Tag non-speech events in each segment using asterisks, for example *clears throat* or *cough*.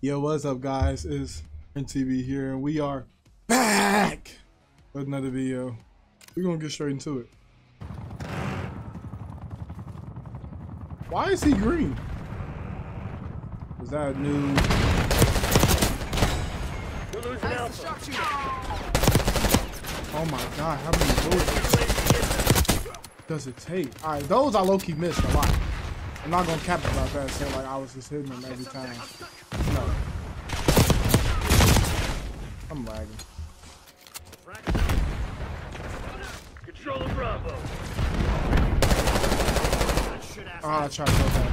Yo, what's up, guys? It's NTV here, and we are back with another video. We're gonna get straight into it. Why is he green? Is that a new? Oh my God! How many bullets does it take? All right, those I low key missed a lot. I'm not gonna cap about that. Say like I was just hitting them every time. No. I'm lagging. Control of Bravo. Oh, I tried to go back.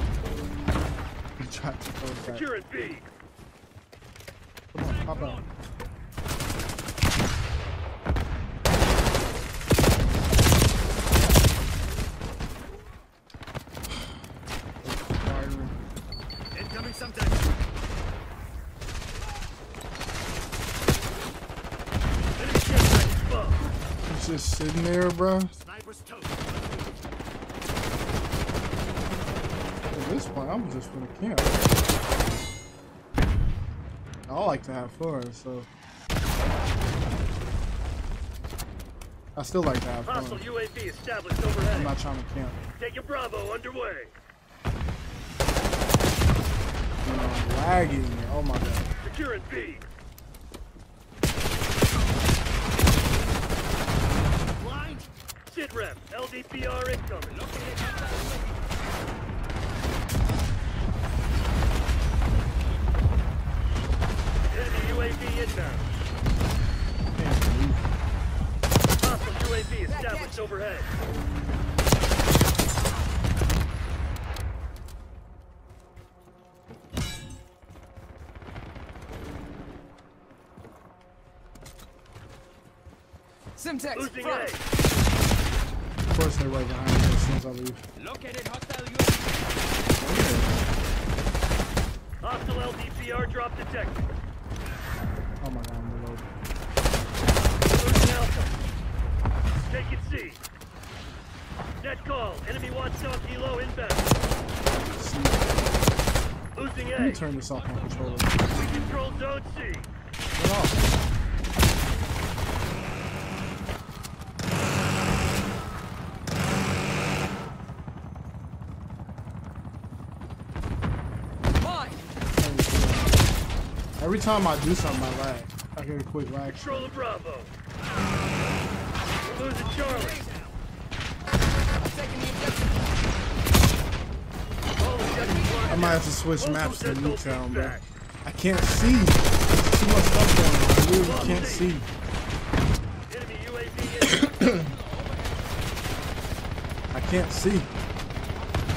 I tried to go back. Securing B. Come on, pop out. Firing. Incoming something. Enemy ship ready. Above. He's just sitting there, bro. At this point, I'm just gonna camp. I like to have fun, so. I still like to have Hostile fun. UAV established I'm overhead. not trying to camp. Taking Bravo underway. Know, I'm lagging. Oh my god. Securing B. Blind. Sit rep. LDBR incoming. Enemy UAV inbound. Can't believe Hostile UAV established overhead. Semtex, front. A. course, they're right behind me as soon as I leave. Located oh, hostile UAV. Hostile LDBR drop detected. Oh my god, I'm reloading. Losing Alpha. Taking C. Net call. Enemy watchdog helo inbound. Losing let me turn this off my controller. We control zone C. Turn off. Mine. Every time I do something, I lag. I get a quick lag. Control Bravo. We're losing Charlie. Taking the objective. All objectives I might have to switch maps to Nuketown, bro. I can't see. There's too much stuff going on. I literally can't see. Enemy UAV in. *coughs* *coughs* I can't see.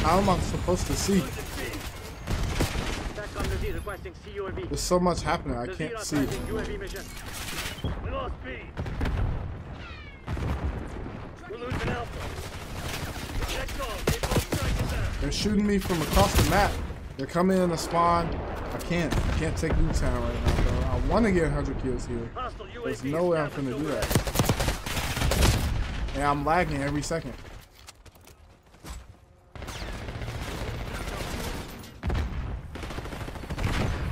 How am I supposed to see? Losing C. Back on the Z requesting CUAV. There's so much happening. I can't see. UAV mission. We lost B. We're losing Alpha. Net call. Napalm strike inbound. They're shooting me from across the map. They're coming in the spawn. I can't. I can't take Nuketown right now, bro. I want to get 100 kills here. There's no way I'm established finna do that. And I'm lagging every second.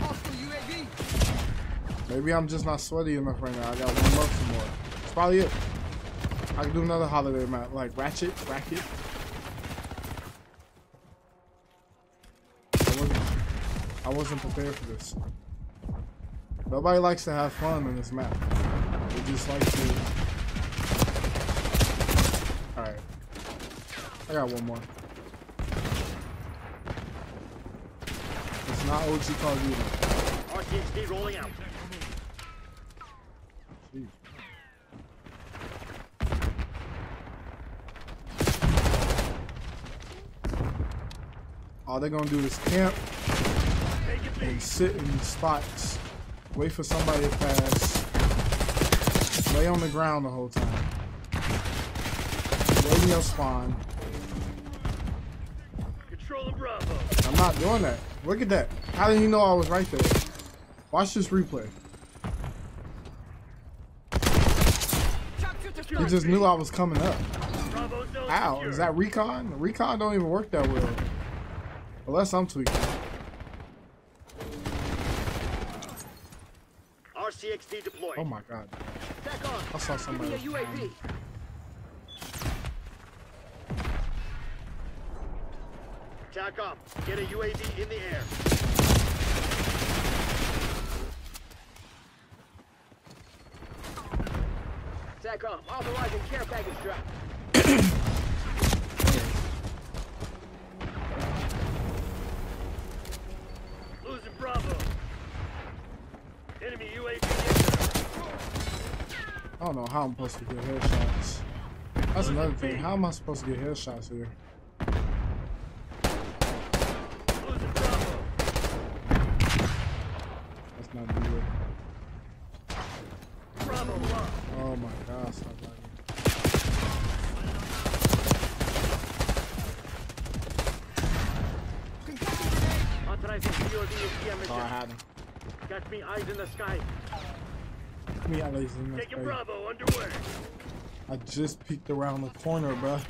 Hostile UAV. Maybe I'm just not sweaty enough right now. I got one up some more. That's probably it. I can do another holiday map, like Ratchet, Racket. I wasn't, I wasn't prepared for this. Nobody likes to have fun in this map. They just like to. Alright. I got one more. It's not OG Call of Duty. RCXD rolling out. Jeez. All they're gonna do is camp and sit in spots, wait for somebody to pass, lay on the ground the whole time, wait in your spawn. Control Bravo. I'm not doing that. Look at that. How did he know I was right there? Watch this replay. He just knew I was coming up. Ow, is that recon? The recon don't even work that well. Unless I'm tweaking. RCXD deployed. Oh my god. I saw give me a UAV. TACOM, get a UAV in the air. TACOM, authorizing care package drop. Losing Bravo. Enemy UAV inbound. I don't know how I'm supposed to get headshots. That's another thing. How am I supposed to get headshots here? Losing Bravo. That's not good. Bravo lost. Oh my god, stop lagging. Authorizing COD is Oh, I mission. had him. Got me eyes in the sky. Me at least in this Taking. Bravo underway. I just peeked around the corner, bruh.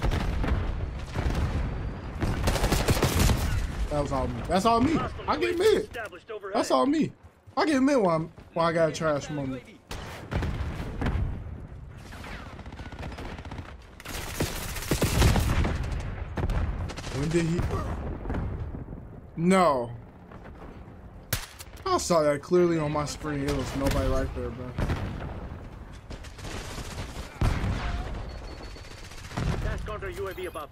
That was all me. That's all me. I get mid. That's all me. I get mid when, I'm, when I got a trash moment. When did he? No. I saw that clearly on my screen. It was nobody right there, bro. Task counter UAV above.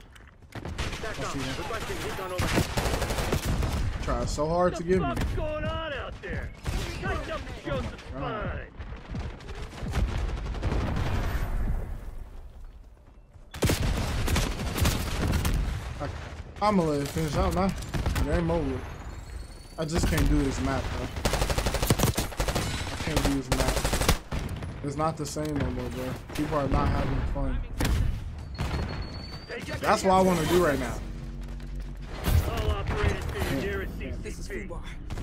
I see TACOM, him. requesting recon over. Try so hard to get me. fuck's going on out there? Tighten up and show some spine. I, I'm gonna let it finish out now. Game over. I just can't do this map, bro. I can't do this map. It's not the same no more, bro. People are not having fun. That's what I want to do right now. All operators to your nearest This is CCP. Fubar.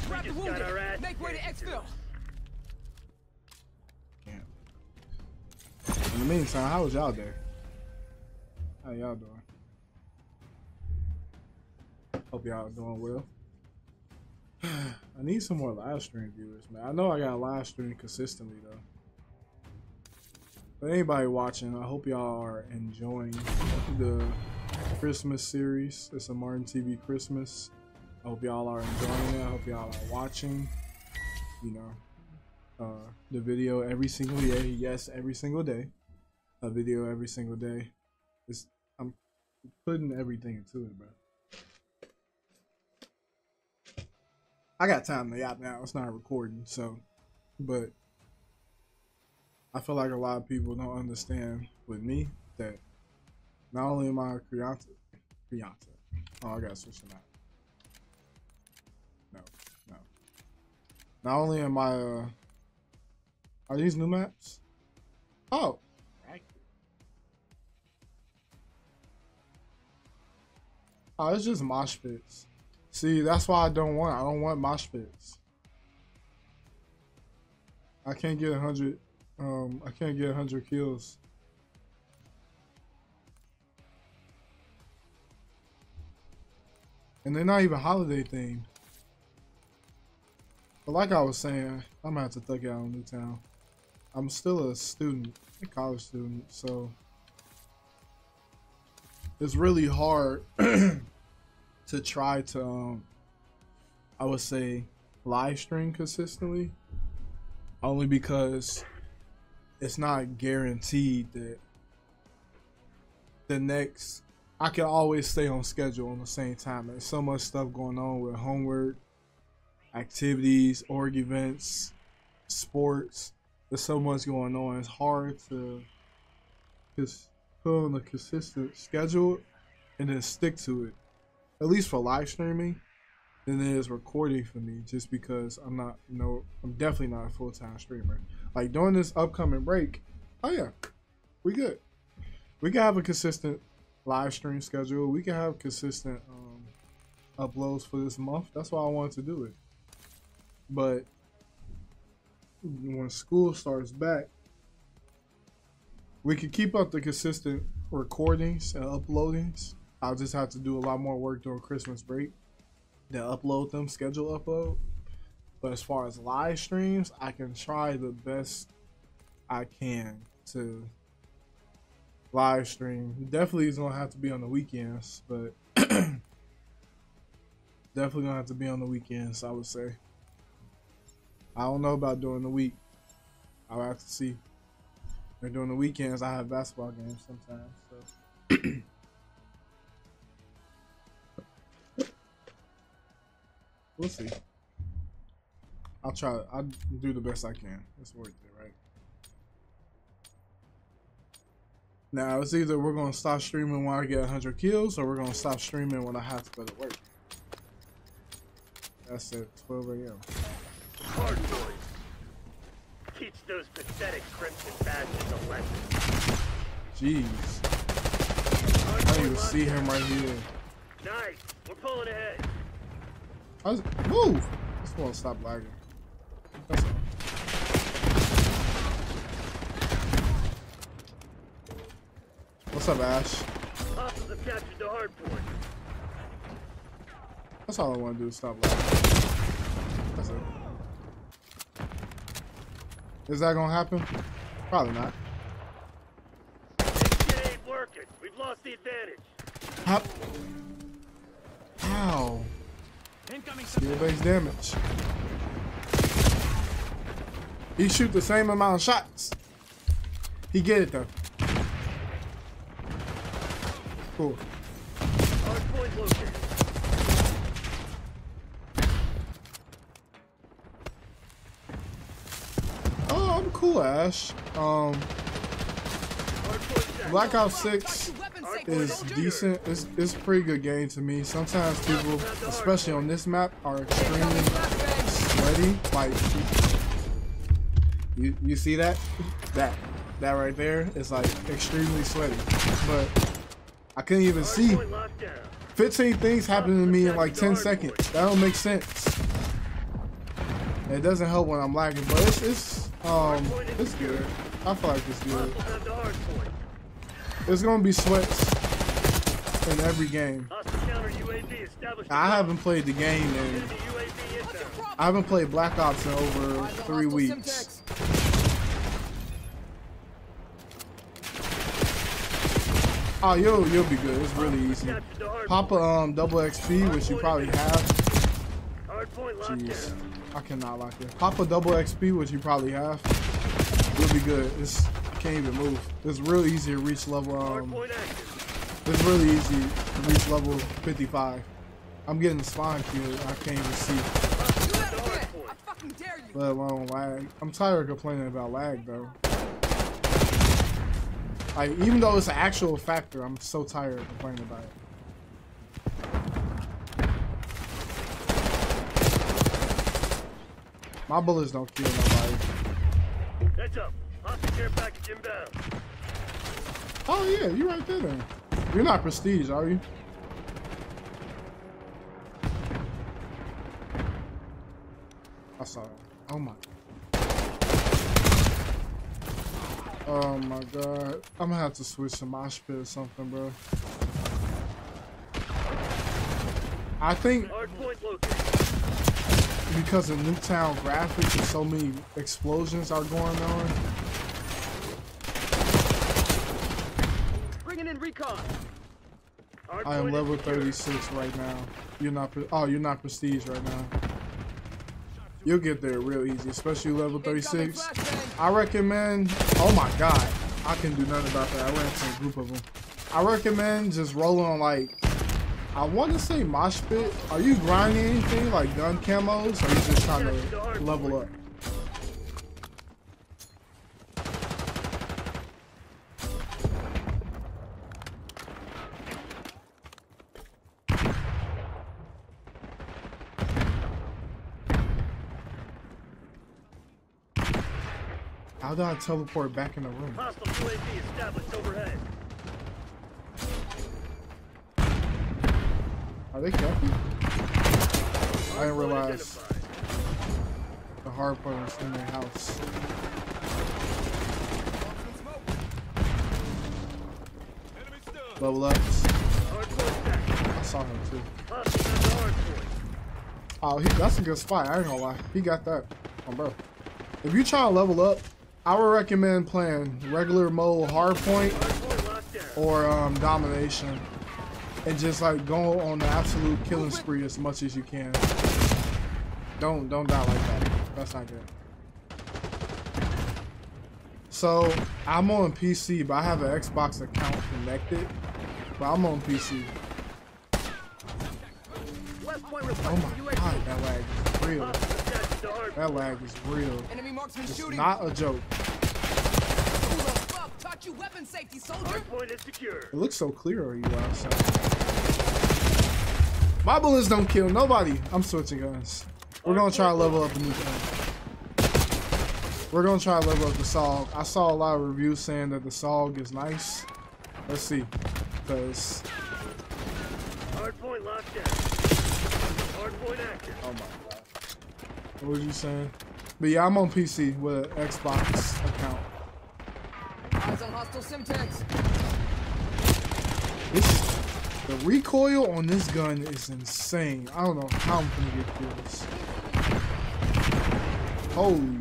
Grab the just got our ass wounded. Make way to exfil. In the meantime, how was y'all day? How y'all doing? Hope y'all doing well. *sighs* I need some more live stream viewers, man. I know I got live stream consistently though. But anybody watching, I hope y'all are enjoying the Christmas series. It's a MaartenTv Christmas. I hope y'all are enjoying it. I hope y'all are watching. You know, uh, the video every single day. Yes, every single day. A video every single day. It's, I'm putting everything into it, bro. I got time to yap now. It's not recording, so, but I feel like a lot of people don't understand with me that not only am I a Creonta, Creonta. Oh, I gotta switch to that. No, no. Not only am I, uh, are these new maps? Oh. Oh, it's just mosh pits. See, that's why I don't want. I don't want mosh pits. I can't get a hundred. Um, I can't get a hundred kills. And they're not even holiday themed. But like I was saying, I'm gonna have to thug out in Nuketown. I'm still a student, a college student, so it's really hard *clears throat* to try to, um, I would say, live stream consistently. Only because it's not guaranteed that the next I can always stay on schedule on the same time. There's so much stuff going on with homework, activities, org events, sports. There's so much going on. It's hard to just put on a consistent schedule and then stick to it. At least for live streaming, than it is recording for me. Just because I'm not, you know, I'm definitely not a full time streamer. Like during this upcoming break, oh yeah, we good. We can have a consistent live stream schedule. We can have consistent um, uploads for this month. That's why I wanted to do it. But when school starts back, we could keep up the consistent recordings and uploadings. I'll just have to do a lot more work during Christmas break to upload them, schedule upload. But as far as live streams, I can try the best I can to live stream. Definitely is gonna have to be on the weekends, but *clears throat* definitely gonna have to be on the weekends. I would say. I don't know about during the week. I'll have to see. And during the weekends, I have basketball games sometimes. So. *clears throat* we'll see. I'll try. I'll do the best I can. It's worth it, right? Now it's either we're gonna stop streaming when I get 100 kills, or we're gonna stop streaming when I have to go to work. That's at 12 a.m. Hard boys. Teach those pathetic Crimson bastards a lesson. Jeez, I didn't even see him right here. Nice. We're pulling ahead. I was, move. To stop lagging. What's up, Ash? Hostiles have captured the hard point. That's all I want to do is stop lagging. That's it. Is that gonna happen? Probably not. This shit ain't working. We've lost the advantage. How? Ow. Skill based damage. He shoot the same amount of shots. He get it though. Cool. Oh, I'm cool, Ash. Um. Black Ops 6 Weapon Alright, safe, boys, is decent. It's, it's pretty good game to me. Sometimes people, especially on this map, are extremely sweaty. Like, you, you see that? That. That right there is like extremely sweaty. But I couldn't even Hard see. point locked down. 15 things happened to me in like 10 seconds. That don't make sense. It doesn't help when I'm lagging, but it's, it's um it's good. I feel like it's good. Hostiles have the hard point. There's gonna be sweats in every game. Hostile counter UAV established. I haven't played the game in Enemy UAV inbound. I haven't played Black Ops in over three hostile weeks. Oh, you'll you'll be good. It's really easy. Pop a um double XP, which you probably have. Hard point locked Jeez. I cannot lock it. Pop a double XP, which you probably have. You'll be good. It's you can't even move. It's real easy to reach level. Um, it's really easy to reach level 55. I'm getting the spawn kill. I can't even see. Let alone lag. I'm tired of complaining about lag though. Like even though it's an actual factor, I'm so tired of complaining about it. My bullets don't kill nobody. Heads up. Hostile care package inbound. Oh yeah, you right there then. You're not prestige, are you? I saw it. Oh my. Oh my god. I'm gonna have to switch to mosh pit or something, bro. I think Hard point located. because of Nuketown graphics and so many explosions are going on, Bringing in recon. I am level 36 right now. You're not. Oh, you're not prestige right now. You'll get there real easy, especially level 36. I recommend. Oh my god, I can do nothing about that. I ran into a group of them. I recommend just rolling on like. I want to say mosh pit. Are you grinding anything like gun camos, or are you just trying to level up? How do I teleport back in the room? Hostile UAV established overhead. Are they camping? I didn't realize the hard part was in their house. Level ups. Hard point back. I saw him too. Hostile have the hard point. Oh, he, that's a good spot. I ain't gonna lie. He got that. Oh, bro. If you try to level up, I would recommend playing regular mode hardpoint or um, domination, and just like go on the absolute killing spree as much as you can. Don't don't die like that. That's not good. So I'm on PC, but I have an Xbox account connected. But I'm on PC. Oh my god, that lag is real. Hostiles attached to hardpoint. That lag is real. Enemy marksman It's shooting. not a joke. Who the fuck taught you weapon safety, soldier? Hardpoint is secure. It looks so clear on you outside. My bullets don't kill nobody. I'm switching guns. We're gonna try to level up the new gun. We're gonna try to level up the Saug. I saw a lot of reviews saying that the Saug is nice. Let's see. Because, Hardpoint locked down. Hardpoint active. oh my god. What was you saying? But yeah, I'm on PC with an Xbox account. Eyes on hostile Semtex. This, the recoil on this gun is insane. I don't know how I'm gonna get through this. Holy.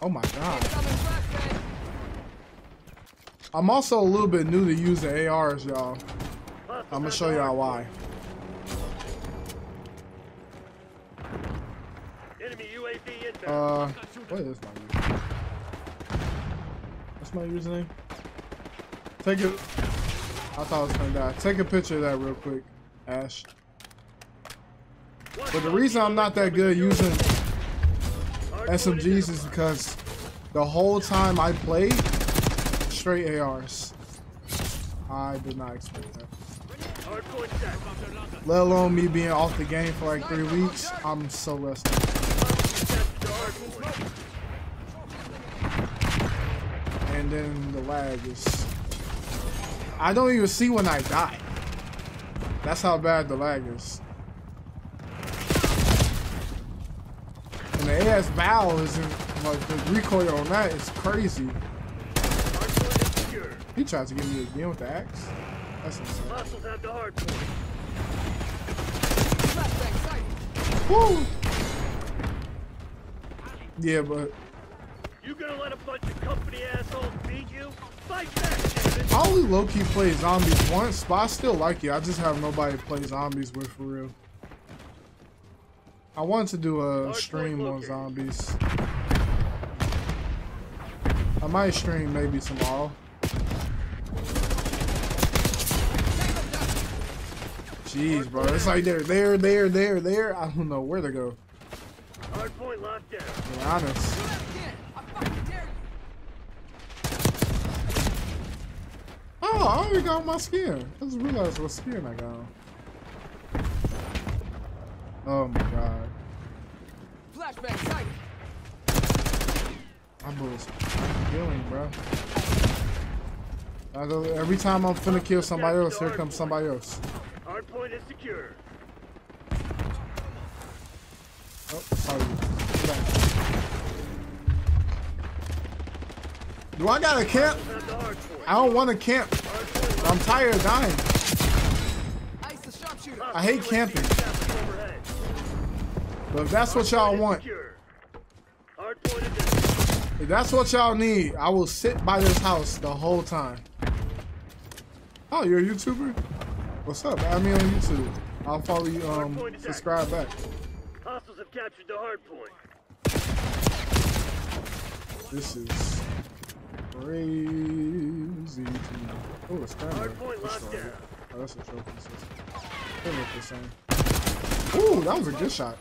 Oh my god. I'm also a little bit new to using ARs, y'all. I'm gonna show y'all why. Uh, what is my username? What's my username? Take it. I thought I was gonna die. Take a picture of that real quick, Ash. But the reason I'm not that good using SMGs is because the whole time I played, straight ARs. I did not expect that. Let alone me being off the game for like three weeks, I'm so rusty. Attached to hardpoint. And then the lag is. I don't even see when I die. That's how bad the lag is. And the AS Val isn't like the recoil on that is crazy. Hardpoint is secure. He tried to get me again with the axe. That's insane. Hostiles have the. Flashbang. Woo! Yeah, but You gonna let a bunch of company assholes beat you? Fight back. I only low key played zombies once, but I still like it. I just have nobody to play zombies with for real. I wanted to do a stream on zombies. I might stream maybe tomorrow. Jeez, bro. It's like they're there, there, there, there. I don't know where to go. Hardpoint locked down. To be honest. Do that. I fucking dare you. Oh, I already got my skin. I just realized what skin I got. Oh my god. Flashbang sighted. My bullets are killing, bro. I go, every time I'm finna kill somebody else, here comes somebody else. Our Hardpoint is secure. Oh, sorry. Get back. Do I got a camp? I don't want to camp. I'm tired of dying. I hate camping. But if that's what y'all want, if that's what y'all need, I will sit by this house the whole time. Oh, you're a YouTuber? What's up? Add me on YouTube. I'll follow you. Um, subscribe back. Hostiles have captured the hardpoint. This is crazy. to me. Oh, it's kind locked down. Oh, that's a trophy system. They look the same. Ooh, that was a good shot.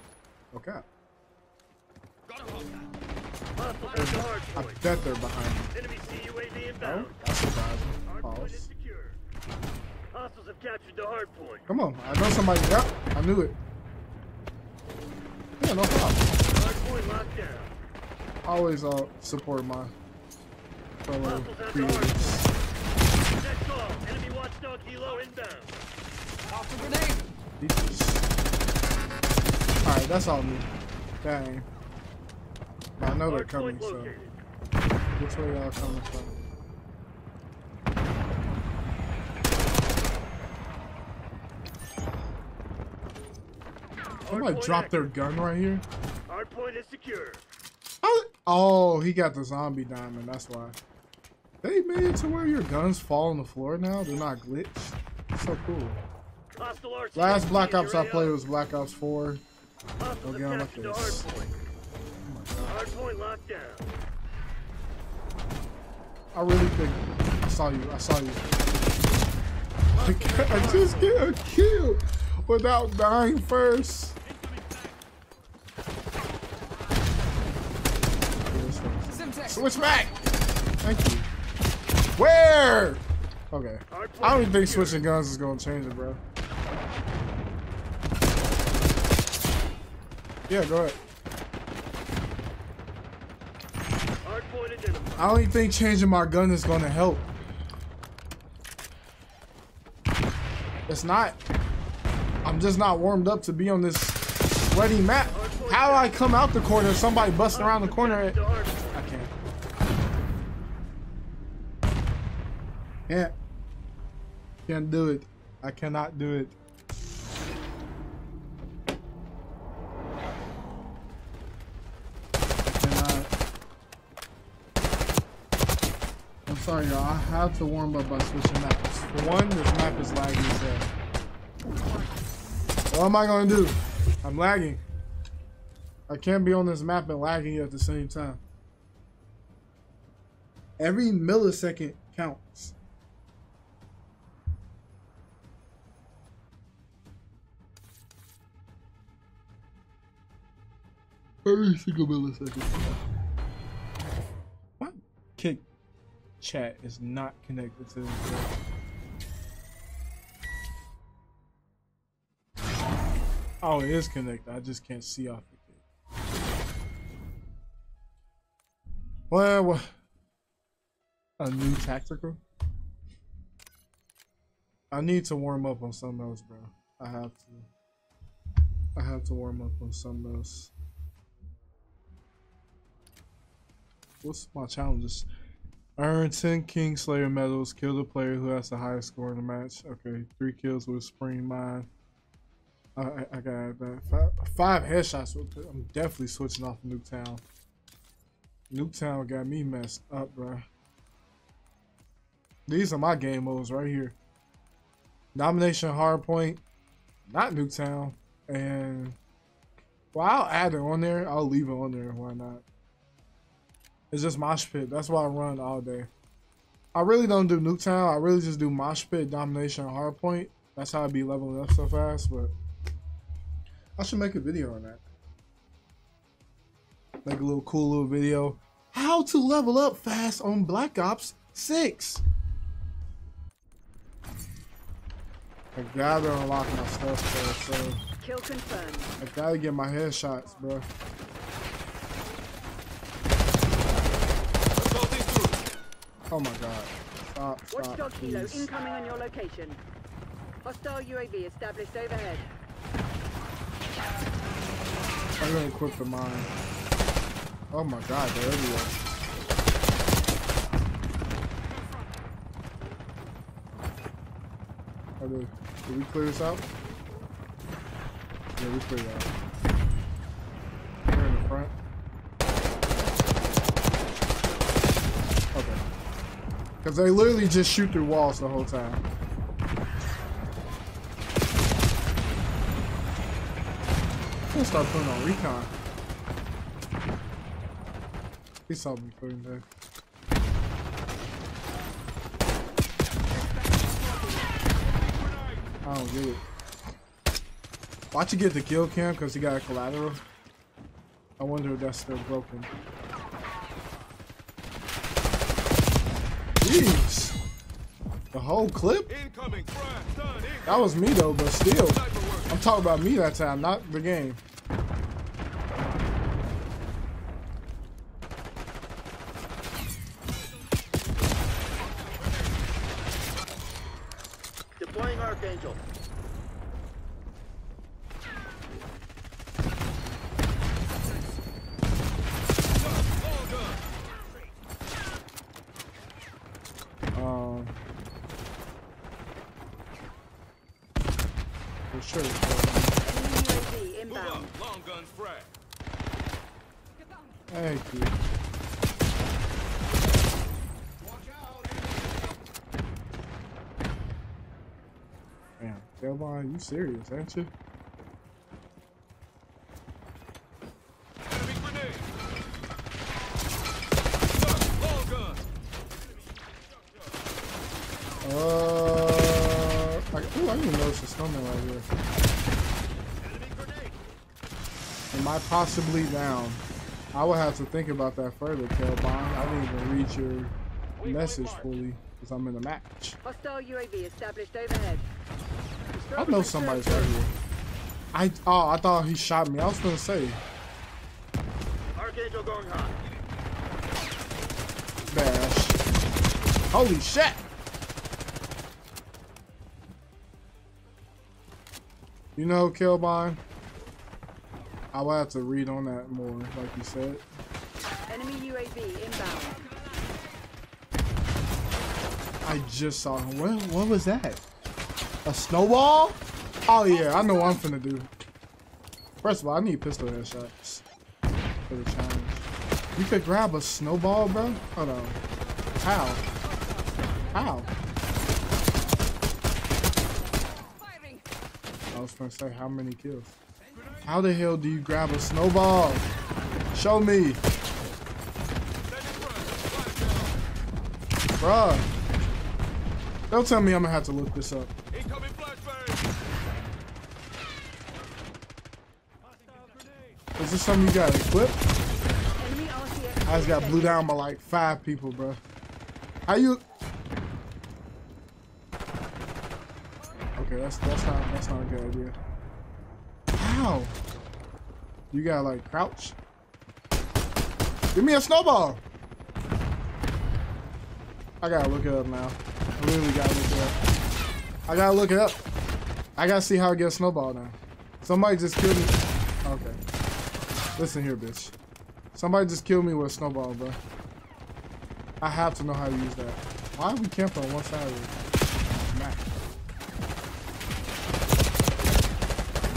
Oh, okay. Hostiles I bet they're behind me. Enemy CUAV Oh, that's surprising. Pause. Hostiles have captured the hardpoint. Come on, I know somebody. Yep, I knew it. Yeah, no problem. Hardpoint locked down. Always I'll support my fellow Hostiles have the creators. hardpoint. Next call. Enemy watchdog helo inbound. Off the grenade. Jesus. Alright, that's all me. Dang. But I know they're coming, so. located. Which way y'all coming from? Somebody dropped their gun right here. Hardpoint is secure. How- Oh, he got the zombie diamond. That's why. They made it to where your guns fall on the floor now. They're not glitched. So cool. Last Black Ops I played was Black Ops 4. Hostiles Go get on like this. I really think I saw you. I saw you. I just get a kill without dying first. Semtex. Switch back. Thank you. Where? Okay. I don't even think switching guns is gonna change it, bro. Yeah, go ahead. I don't even think changing my gun is gonna help. It's not. I'm just not warmed up to be on this sweaty map. How do I come out the corner? Somebody busting around the corner. Can't. Can't do it. I cannot do it. Sorry, y'all. I have to warm up by switching maps. For one, this map is as hell. What am I gonna do? I'm lagging. I can't be on this map and lagging at the same time. Every millisecond counts. Every single millisecond. My kick chat is not connected to this. Oh, it is connected. I just can't see off the kick. Well, well, a new tactical. I need to warm up on something else, bro. I have to. I have to warm up on something else. What's my challenges? Earn 10 Kingslayer medals. Kill the player who has the highest score in the match. Okay, three kills with a spring mine. I, I, I got that. Five, five headshots. I'm definitely switching off Nuketown. Nuketown got me messed up, bro. These are my game modes right here. Domination Hardpoint, not Nuketown, and well, I'll add it on there. I'll leave it on there. Why not? It's just Mosh Pit. That's why I run all day. I really don't do Nuketown. I really just do Mosh Pit, Domination, Hardpoint. That's how I be leveling up so fast. But I should make a video on that. Make a little cool little video. How to level up fast on Black Ops 6. I gotta unlock my stuff first, so Kill confirmed. I gotta get my headshots, bro. Oh my god. Stop, stop, Watchdog Helo incoming on your location. Hostile UAV established overhead. I'm gonna equip the mine. Oh my god, they're everywhere. Did we clear this out? Yeah, we cleared out. They're in the front. Okay. Because they literally just shoot through walls the whole time. I'm gonna start putting on recon. He saw me putting there. I don't get it. Watch you get the kill cam because he got a collateral. I wonder if that's still broken. Jeez. The whole clip? Incoming, Brian, done, incoming. That was me though, but still. I'm talking about me that time, not the game. Deploying Archangel. Um, for sure. Enemy UAV inbound. Thank you. Damn, You serious, ain't you? Uh, I, didn't notice a snowman right here. Am I possibly down? I will have to think about that further, Tailbone. I didn't even read your message fully because I'm in a match. Hostile UAV established overhead. I know somebody's right here. I oh, I thought he shot me. I was gonna say, Archangel going hot. bash. Holy shit! You know, Killbine. I will have to read on that more, like you said. Enemy UAV inbound. I just saw him. What, what was that? A snowball? Oh yeah, I know what I'm finna do. First of all, I need pistol headshots for the challenge. You could grab a snowball, bro? Hold on. How? How? I was gonna say how many kills. How the hell do you grab a snowball? Show me, bruh. Don't tell me I'm gonna have to look this up. Is this something you got equipped? Enemy I just got blew down by like five people, bro. How you? Okay, that's that's not that's not a good idea. How? You gotta like crouch? Give me a snowball. I gotta look it up now. Really gotta look it up. I gotta look it up. I gotta see how I get a snowball now. Somebody just killed me. Okay. Listen here, bitch. Somebody just killed me with a snowball, bro. I have to know how to use that. Why are we camping on one side of map?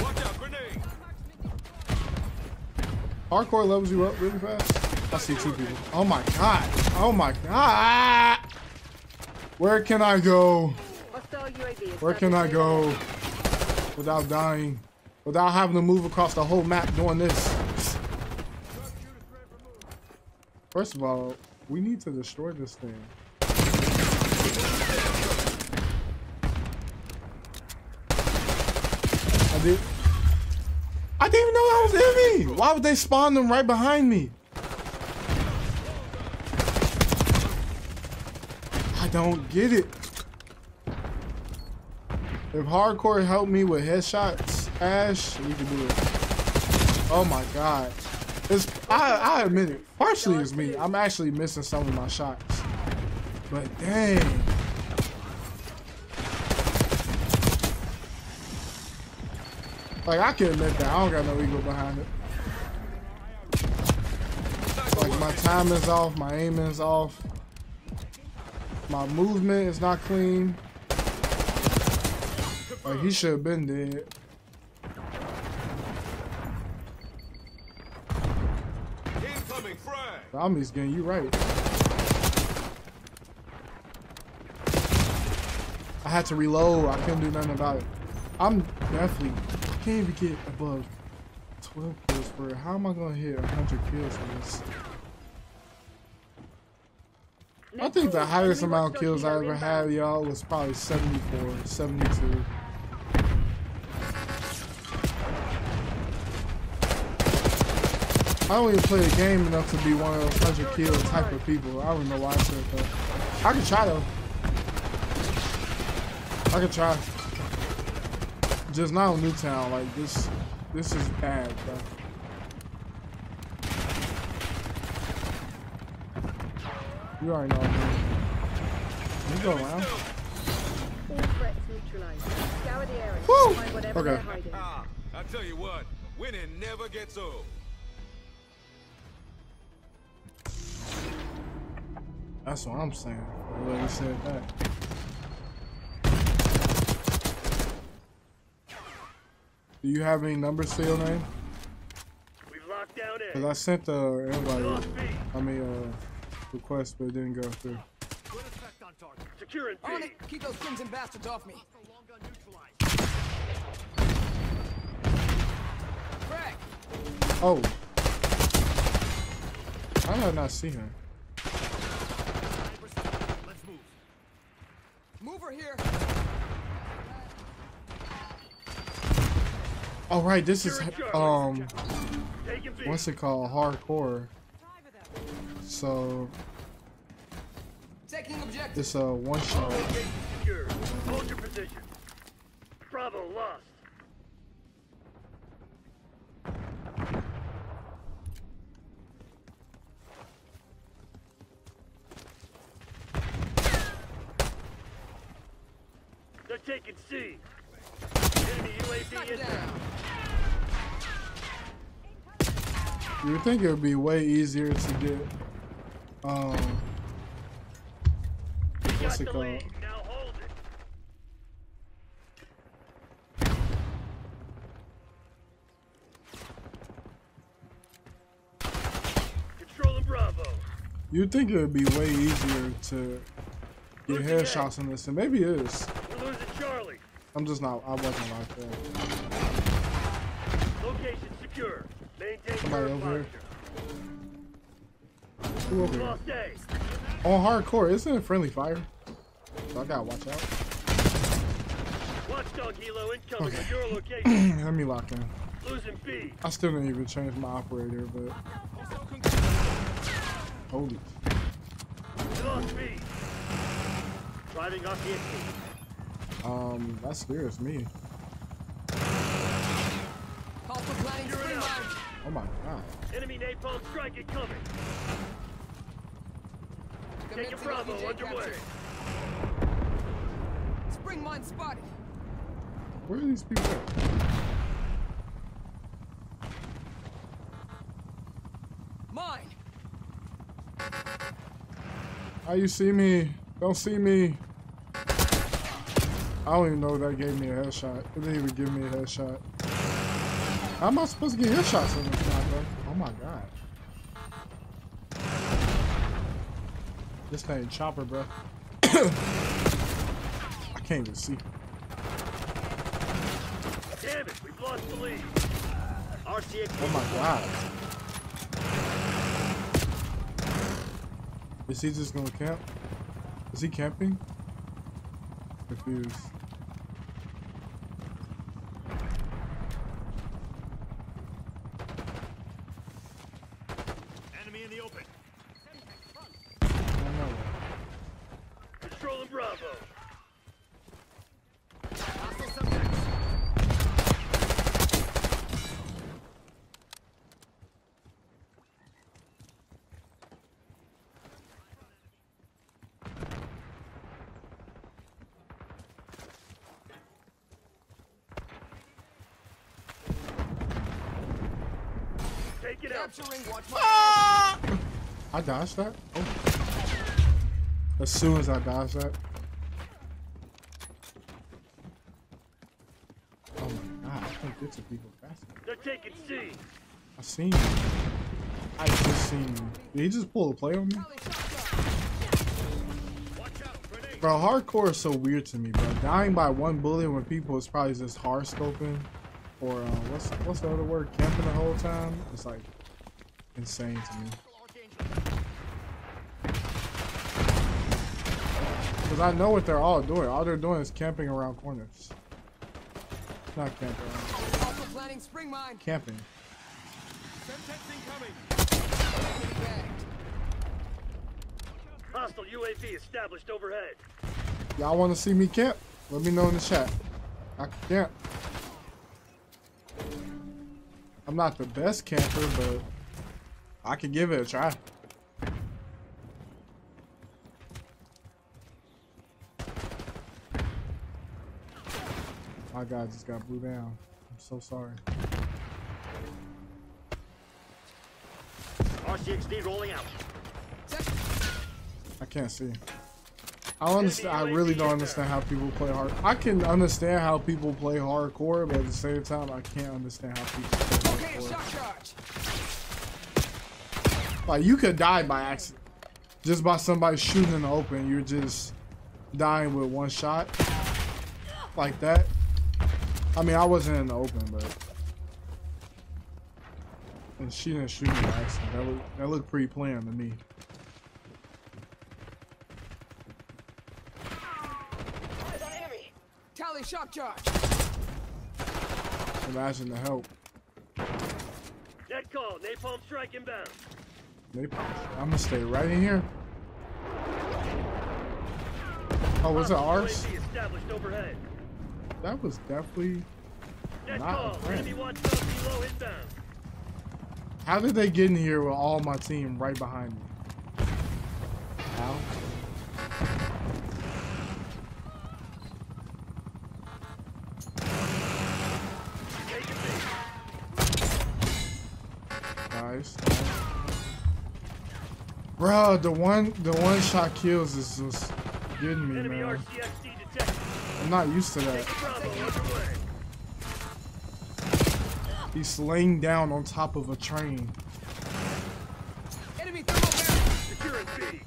Watch out, grenade. Hardcore levels you up really fast. I see two people. Oh my god. Oh my god. Where can I go? Where can I go without dying? Without having to move across the whole map doing this? First of all, we need to destroy this thing. I did. I didn't even know I was in enemy. Why would they spawn them right behind me? Don't get it. If hardcore helped me with headshots, Ash, we can do it. Oh my god. It's I, I admit it. Partially it's me. I'm actually missing some of my shots. But dang. Like I can admit that. I don't got no ego behind it. Like my time is off, my aim is off. My movement is not clean. Like he should have been dead. Frag. Zombies getting you right. I had to reload. I couldn't do nothing about it. I'm definitely can't even get above 12 kills for it. How am I gonna hit 100 kills on this? I think the highest amount of kills I ever had, y'all, was probably 74, 72. I don't even play the game enough to be one of those 100 kill type of people. I don't know why I said that. I could try though. I could try. Just not on Nuketown. Like this, this is bad, bro. You already know. Man. You go around. All threats neutralized. Scour the area. Woo! Find whatever Okay. they're hiding. Ah, I tell you what, winning never gets old. That's what I'm saying. Whoever said that. Do you have any numbers to your name? We've locked down down Cause A. I sent the invite. Lost B. I mean, uh, request, but it didn't go through. Good effect on target. Securing On it. Keep those crimson bastards off me. Long gun neutralized. Oh. How did I not see him? Let's move. Mover here. Oh right, this is um, what's it called? Hardcore. So Taking objective. it's a one shot. Hold your position. Bravo lost. They're taking C. Enemy Knock UAV it in down. You would think it would be way easier to get um, what's it called? lead. Now hold it. Controlling Bravo. You'd think it would be way easier to get headshots in this, and maybe it is. We're losing Charlie. I'm just not. I wasn't like that. Location secure. Somebody over here. Who over here? On hardcore, isn't it friendly fire? So I gotta watch out. Watchdog helo incoming Okay. your location. *clears throat* Let me lock in. losing B. I still didn't even change my operator, but holy. Lost B. Driving off the. Um, that scares me. Hostile planning You're spring out. mine. Oh my god. Enemy napalm strike incoming. Taking Commencing Bravo LPJ underway. capture. Spring mine spotted. Where are these people at? Mine. How you see me? Don't see me. I don't even know if that gave me a headshot. It didn't even give me a headshot. How am I supposed to get headshots in this guy, bro? Oh my god. This thing chopper, bro. *coughs* I can't even see. Damn it, we've lost the lead. RCX. Oh my god. Is he just gonna camp? Is he camping? Confused. Enemy in the open. I don't know. Controlling Bravo. Hostile subjects. Take it out. Capturing. Watch my. I dodged that? Oh. As soon as I dodged that. Oh my god, I can't get to people fast enough. They're taking C. I seen you. I just seen you. Did he just pull a play on me? Watch out, grenade. Bro, hardcore is so weird to me, bro. Dying by one bullet when people is probably just hard scoping or uh, what's what's the other word? Camping the whole time. It's like insane to me. Cause I know what they're all doing. All they're doing is camping around corners. Not camping. Hostile planning spring mine. Camping. Hostile UAV established overhead. Y'all want to see me camp? Let me know in the chat. I can camp. I'm not the best camper, but I could give it a try. My guy just got blew down. I'm so sorry. RCXD rolling out. I can't see. I don't understand. I really don't understand how people play hard. I can understand how people play hardcore, but at the same time, I can't understand how people play Okay, hardcore. shot charge. Like you could die by accident. Just by somebody shooting in the open, you're just dying with one shot. Like that. I mean, I wasn't in the open, but. And she didn't shoot me by. That looked, that looked pretty planned to me. Tally shock charge. Imagine the help. Net call. Napalm strike inbound. Napalm. I'm gonna stay right in here. Oh, was it ours? Established overhead. That was definitely. Not a friend. Below. How did they get in here with all my team right behind me? How? Nice. Bro, the one the one shot kills is just getting me, man. I'm not used to that. Taking Bravo underway. He's laying down on top of a train. Enemy thermal barrel. Securing B.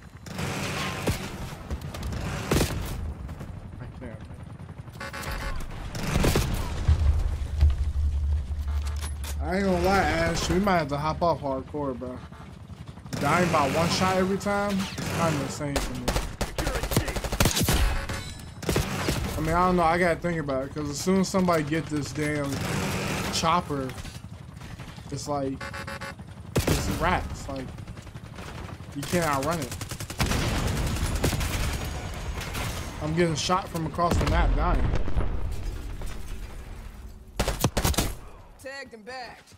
I ain't gonna lie, Ash. We might have to hop off hardcore, bro. Dying by one shot every time kind of insane for me. Mean, I don't know. I gotta think about it because as soon as somebody get this damn chopper, it's like it's rats. Like you can't outrun it. I'm getting shot from across the map, dying. Tagged and bagged.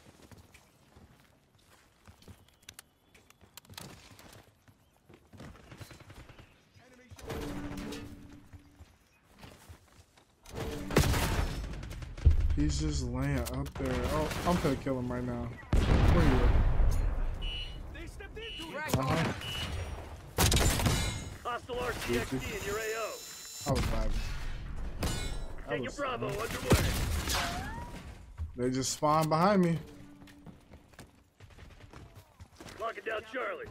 He's just laying up there. Oh, I'm gonna kill him right now. Where you at? Uh huh. Hostile RCXD in your AO. I was vibing. Taking was- Bravo underway. They just spawned behind me. Locking down Charlie.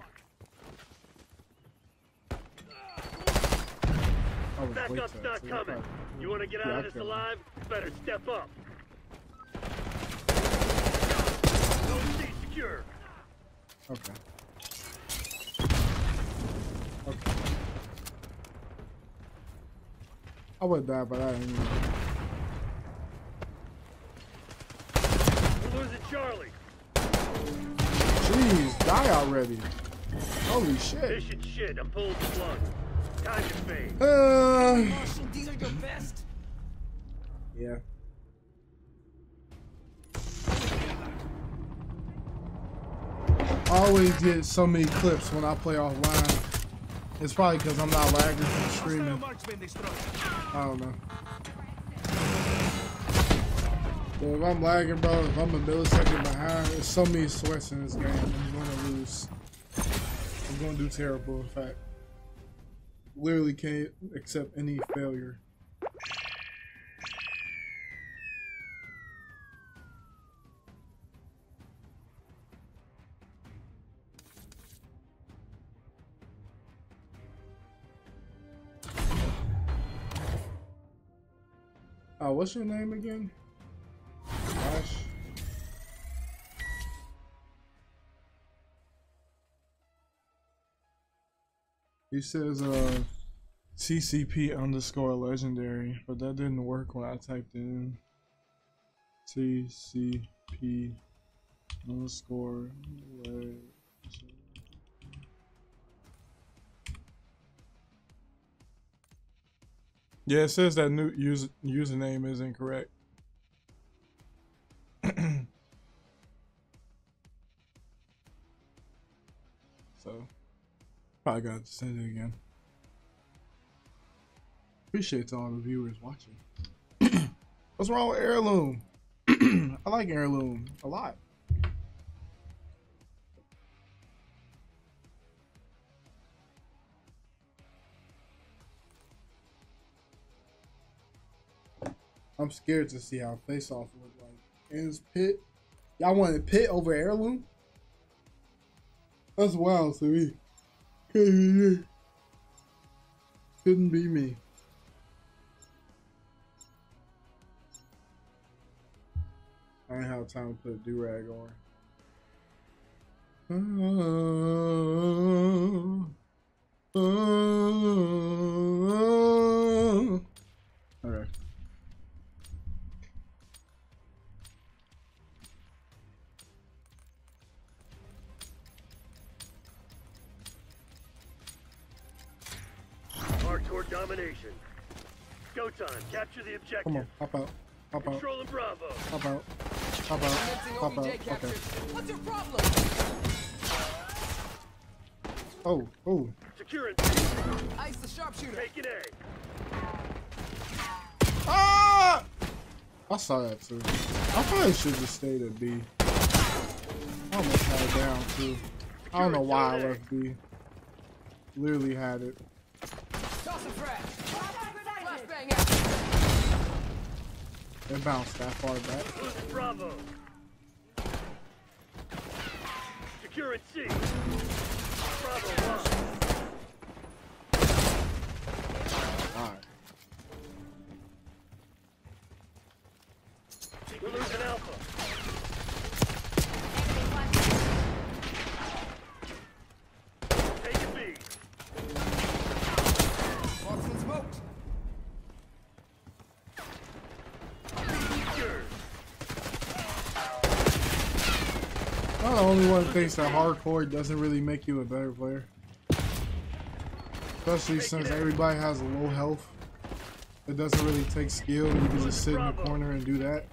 I was late Backup's not coming. You want to get out I of this alive? Better step up. Zone C secure. Okay. Okay. I would die, but I didn't. Even... We're losing Charlie. Jeez, die already. Holy shit. Mission shit. I'm pulling the plug. Time to fade. Uh, Martian, these are your best. yeah. I always get so many clips when I play offline. It's probably because I'm not lagging from streaming. I don't know. But if I'm lagging, bro, if I'm a millisecond behind, there's so many sweats in this game. I'm gonna lose. I'm gonna do terrible, in fact. Literally can't accept any failure. Uh, what's your name again? He says uh TCP underscore legendary, but that didn't work when I typed in TCP underscore legendary. Yeah, it says that new user username is incorrect. *clears throat* so, probably got to send it again. Appreciate all the viewers watching. *clears throat* What's wrong with heirloom? *clears throat* I like heirloom a lot. I'm scared to see how face off look like. And it's pit. Y'all wanted pit over heirloom? That's wild to me. *laughs* Couldn't be me. I don't have time to put a do rag on. *laughs* Mark toward domination. Go time. Capture the objective. Come on, pop out. Pop out. Controlling Bravo. Pop out. Pop out. Commencing Pop out. OBJ capture. Okay. What's your problem? Oh, oh. Securing Ice the sharpshooter. Taking A. Ah! I saw that too. I probably should just stayed at B. I almost had it down too. I don't know why I left B. Literally had it. Toss a frag. Flashbang out. It bounced that far back. Losing Bravo. Securing C. Bravo lost. Alright. We're losing Alpha. Taking B. Marksman smoked. Secured. I'm one that thinks that hardcore doesn't really make you a better player. Especially since everybody has low health. It doesn't really take skill. You can just sit in the corner and do that.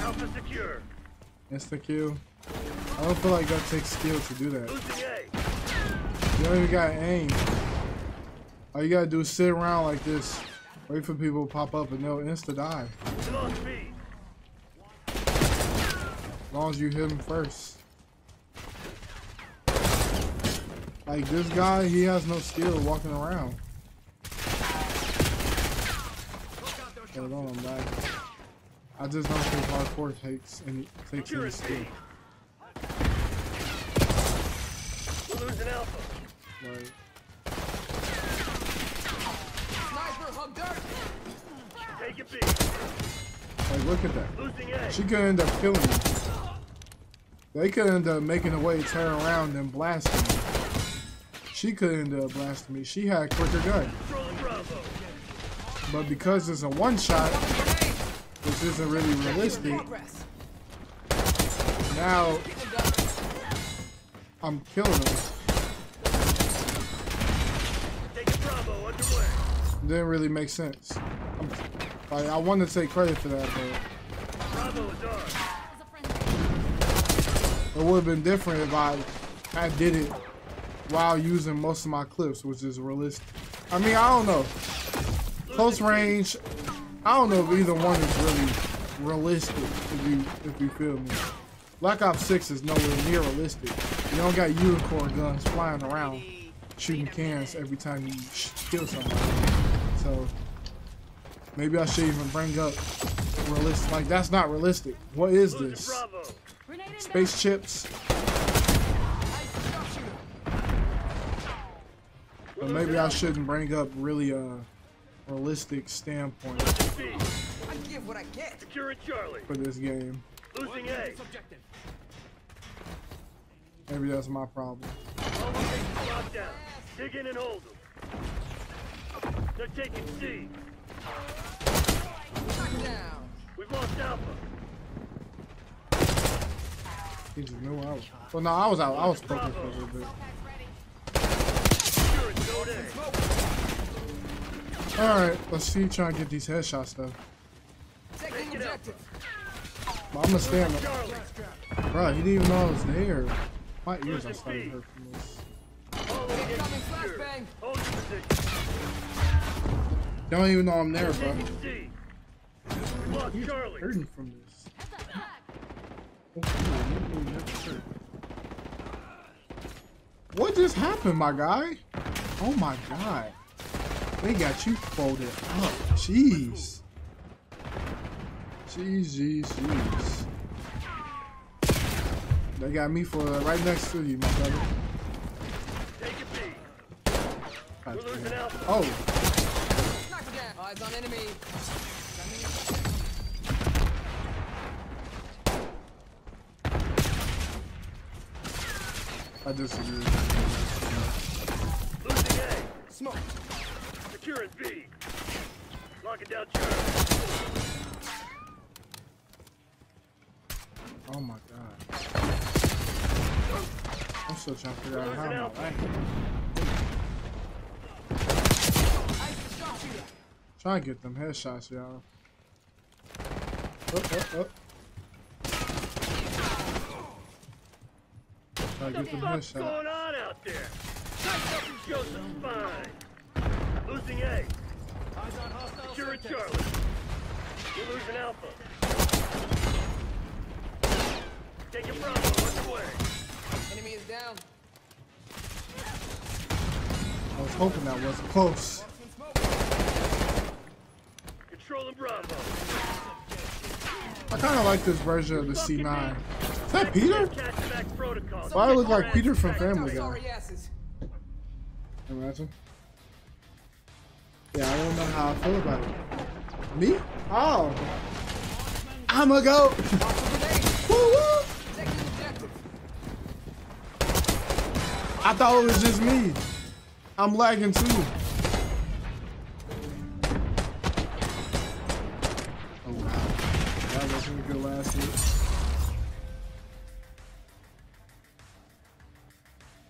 Alpha secure. Insta kill. I don't feel like that takes skill to do that. You don't even got aim. All you gotta do is sit around like this, wait for people to pop up, and they'll insta die. We lost B. As long as you hit them first. Like this guy, he has no skill walking around. Hold on, I'm back. I just don't think hardcore takes any takes any skill. We're losing Alpha. Like, Sniper hug dirt. Taking B. like look at that. Losing A. She could end up killing me. They could end up making a way, turn around, and blasting me. She could end up uh, blasting me. She had quicker gun. But because it's a one shot, which isn't really realistic, now. I'm killing them. Didn't really make sense. I'm, like, I want to take credit for that, but it would have been different if I, I did it while using most of my clips, which is realistic. I mean, I don't know. Close range, I don't know if either one is really realistic. If you if you feel me. Black Ops 6 is nowhere near realistic. You don't got unicorn guns flying around shooting cans every time you kill somebody. So maybe I should even bring up realistic. Like that's not realistic. What is this? Space chips? But maybe I shouldn't bring up really a realistic standpoint. I give what I get. Securing Charlie. for this game. Losing A. Maybe that's my problem. All locations locked down. Dig in and hold them. They're taking C. We've lost Alpha. He just knew I was. Well, no, I was out. I was poking for a little bit. Securing Zone A. All right, let's see. Try and get these headshots though. But I'm gonna stand up. Charlie. Bro, he didn't even know I was there. My ears are starting to hurt from this. Don't even know I'm there, bro. He's hurting from this. What just happened, my guy? Oh my god. They got you folded up. Jeez. Jeez, jeez, jeez. They got me for uh, right next to you, my brother. We're losing Alpha. Oh, Knock it. Eyes on enemy. I disagree. Smoke. Securing B. Locking down Charlie. Oh my god. I'm still trying to figure out how Losing I'm Alpha. right. Ice the sharpshooter. Try and get them headshots, y'all. Up, up, up. Try to get them What's headshots. going on out there? Show some spine. Losing A. Securing Charlie. You're losing Alpha. Taking Bravo. What's away? Enemy is down. I was hoping that wasn't close. Controlling Bravo. I kind of like this version of the C9. Is that Peter? Catch back protocol. Why I look like Peter from Family Guy? Imagine. Yeah, I don't know how I feel about it. Me? Oh. I'm a goat. *laughs* I thought it was just me. I'm lagging too.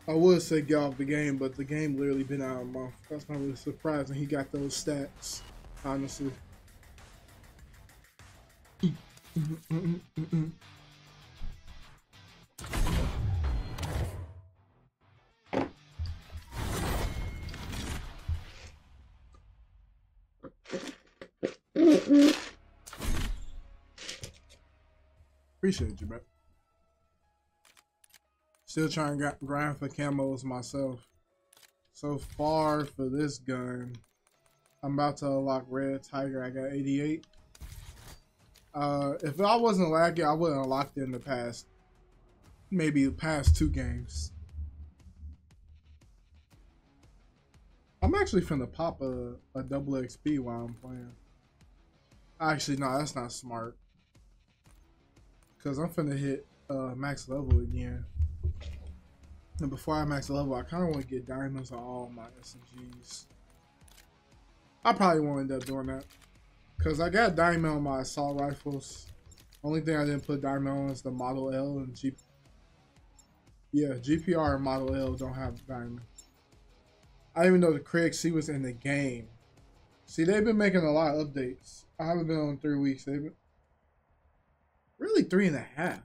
I would say get off the game, but the game literally been out a month. That's not really surprising. He got those stats, honestly. Appreciate you, bro. Still trying to grind for camos myself. So far for this gun, I'm about to unlock Red Tiger. I got 88. Uh, if I wasn't lagging, I would have unlocked it in the past, maybe the past two games. I'm actually finna pop a, a double XP while I'm playing. Actually, no, that's not smart. Cause I'm finna hit uh, max level again. And before I max level, I kind of want to get diamonds on all my SMGs. I probably won't end up doing that. Cause I got diamond on my assault rifles. Only thing I didn't put diamond on is the Model L and G. Yeah, GPR and Model L don't have diamond. I didn't even know the Krig C was in the game. See, they've been making a lot of updates. I haven't been on three weeks. They've been really three and a half.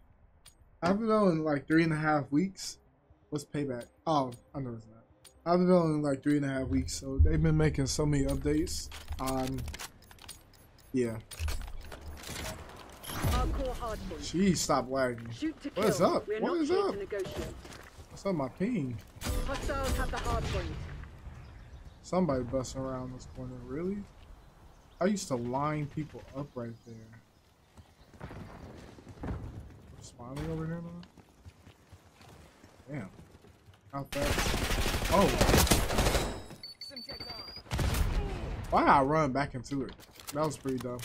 I've been on like three and a half weeks. What's payback? Oh, I know it's not. I've been on in like three and a half weeks, so they've been making so many updates on. Yeah. Jeez, stop lagging. Shoot. What is up? We're What is up? What's up, my ping? Hostiles have the hardpoint. Somebody busting around this corner. Really? I used to line people up right there. Spawning over here now? Damn. How fast? Oh, why did I run back into it? That was pretty dumb.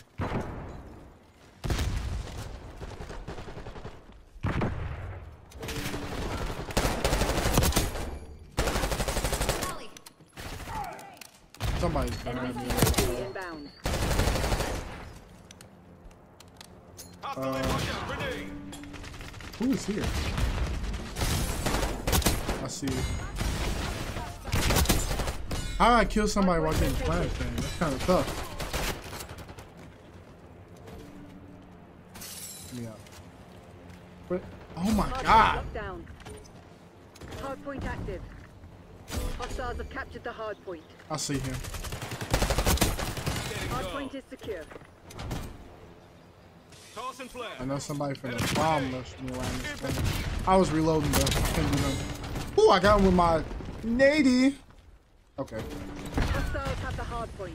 Somebody's Enemy behind me. UAV inbound. Uh, who is here? See. How do I kill somebody while getting? Man? That's kind of tough. Yeah. But oh my god! Hardpoint active. Hostiles have captured the hardpoint. I see him. Hardpoint is secure. I know somebody from the bomb rushed me around this corner. I was reloading though. I couldn't do nothing. Oh, I got him with my nady. Okay. Hostiles have the hard point.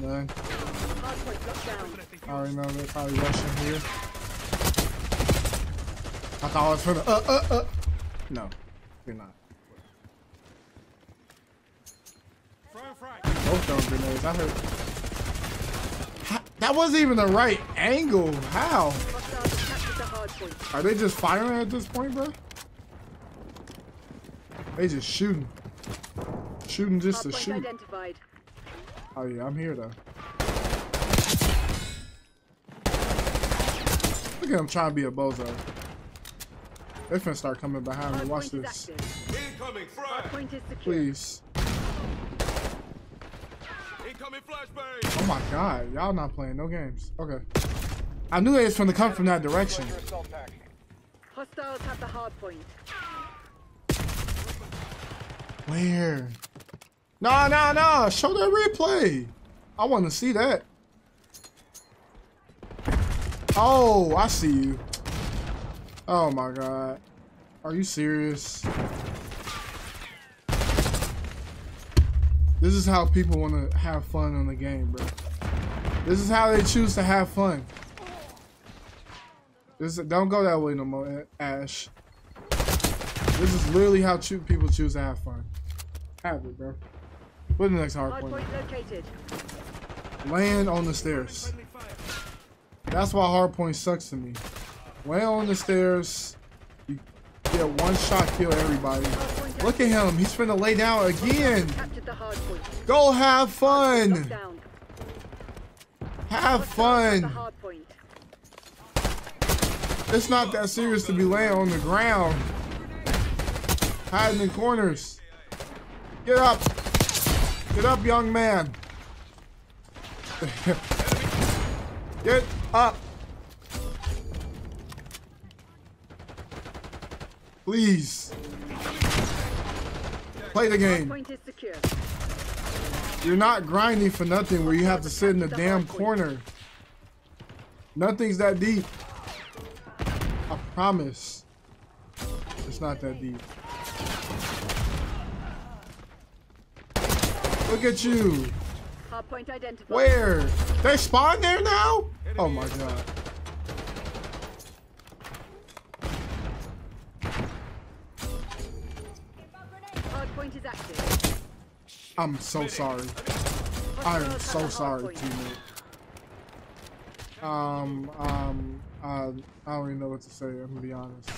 No. Hard point down. I remember they're probably rushing here. I thought I was for the Uh, uh, uh. No, you're not. Both those grenades. I heard. That wasn't even the right angle. How? Are they just firing at this point, bro? They just shooting. Shooting just to Hard shoot. identified. Oh yeah, I'm here though. Look at him trying to be a bozo. They finna start coming behind me. Watch this. Incoming Hard frag! point is secure. Please. Incoming flashbang! Oh my god, y'all not playing no games. Okay. I knew it was finna come from that direction. Hostiles have the hard point. Where? No, no, no. Show that replay. I want to see that. Oh, I see you. Oh my god. Are you serious? This is how people want to have fun on the game, bro. This is how they choose to have fun. This don't go that way no more, Ash. This is literally how people choose to have fun. Have it, bro. What's the next hard point? Land on the stairs. That's why hard point sucks to me. Land on the stairs. You get one shot, kill everybody. Look at him. He's finna lay down again. Captured the hard point. Go have fun. Have fun. It's not that serious to be laying on the ground. Hiding in corners. Get up. Get up, young man. *laughs* Get up. Please. Play the game. Point is secure. You're not grinding for nothing where you have to sit in the damn corner. Nothing's that deep. I promise. It's not that deep. Look at you. Hard point identified. Where? They spawn there now? Oh my god. Hard point is active. I'm so sorry. I am so sorry, point. teammate. Um, um, uh, I don't even know what to say, I'm gonna be honest.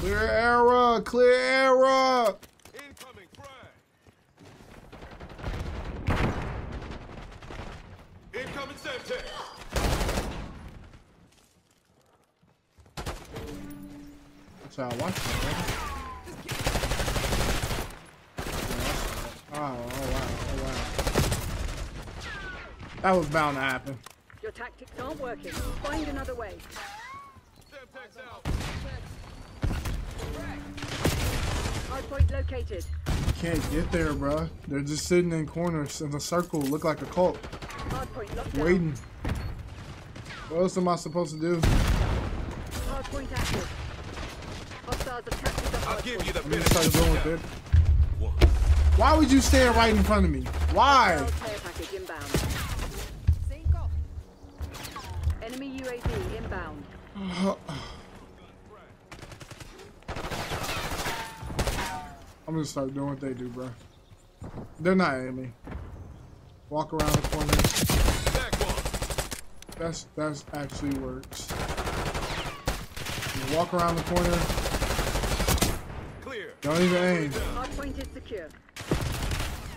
Clear era! Clear era! Incoming frag! Incoming Semtex! That's how I watch it, man. Oh, oh oh wow. That was bound to happen. Your tactics aren't working. Find another way. Semtex out! Hard point located. Can't get there, bruh. They're just sitting in corners in a circle, look like a cult, Hard point locked down. waiting. What else am I supposed to do? Hard point active. Hostiles have captured the I'll give you the I'm gonna benefit start of with it. Why would you stand right in front of me? Why? Enemy UAV inbound. *sighs* I'm gonna start doing what they do, bro. They're not enemy. Walk around the corner. That's that's actually works. You walk around the corner. Clear! Don't even aim. Hard point is secure.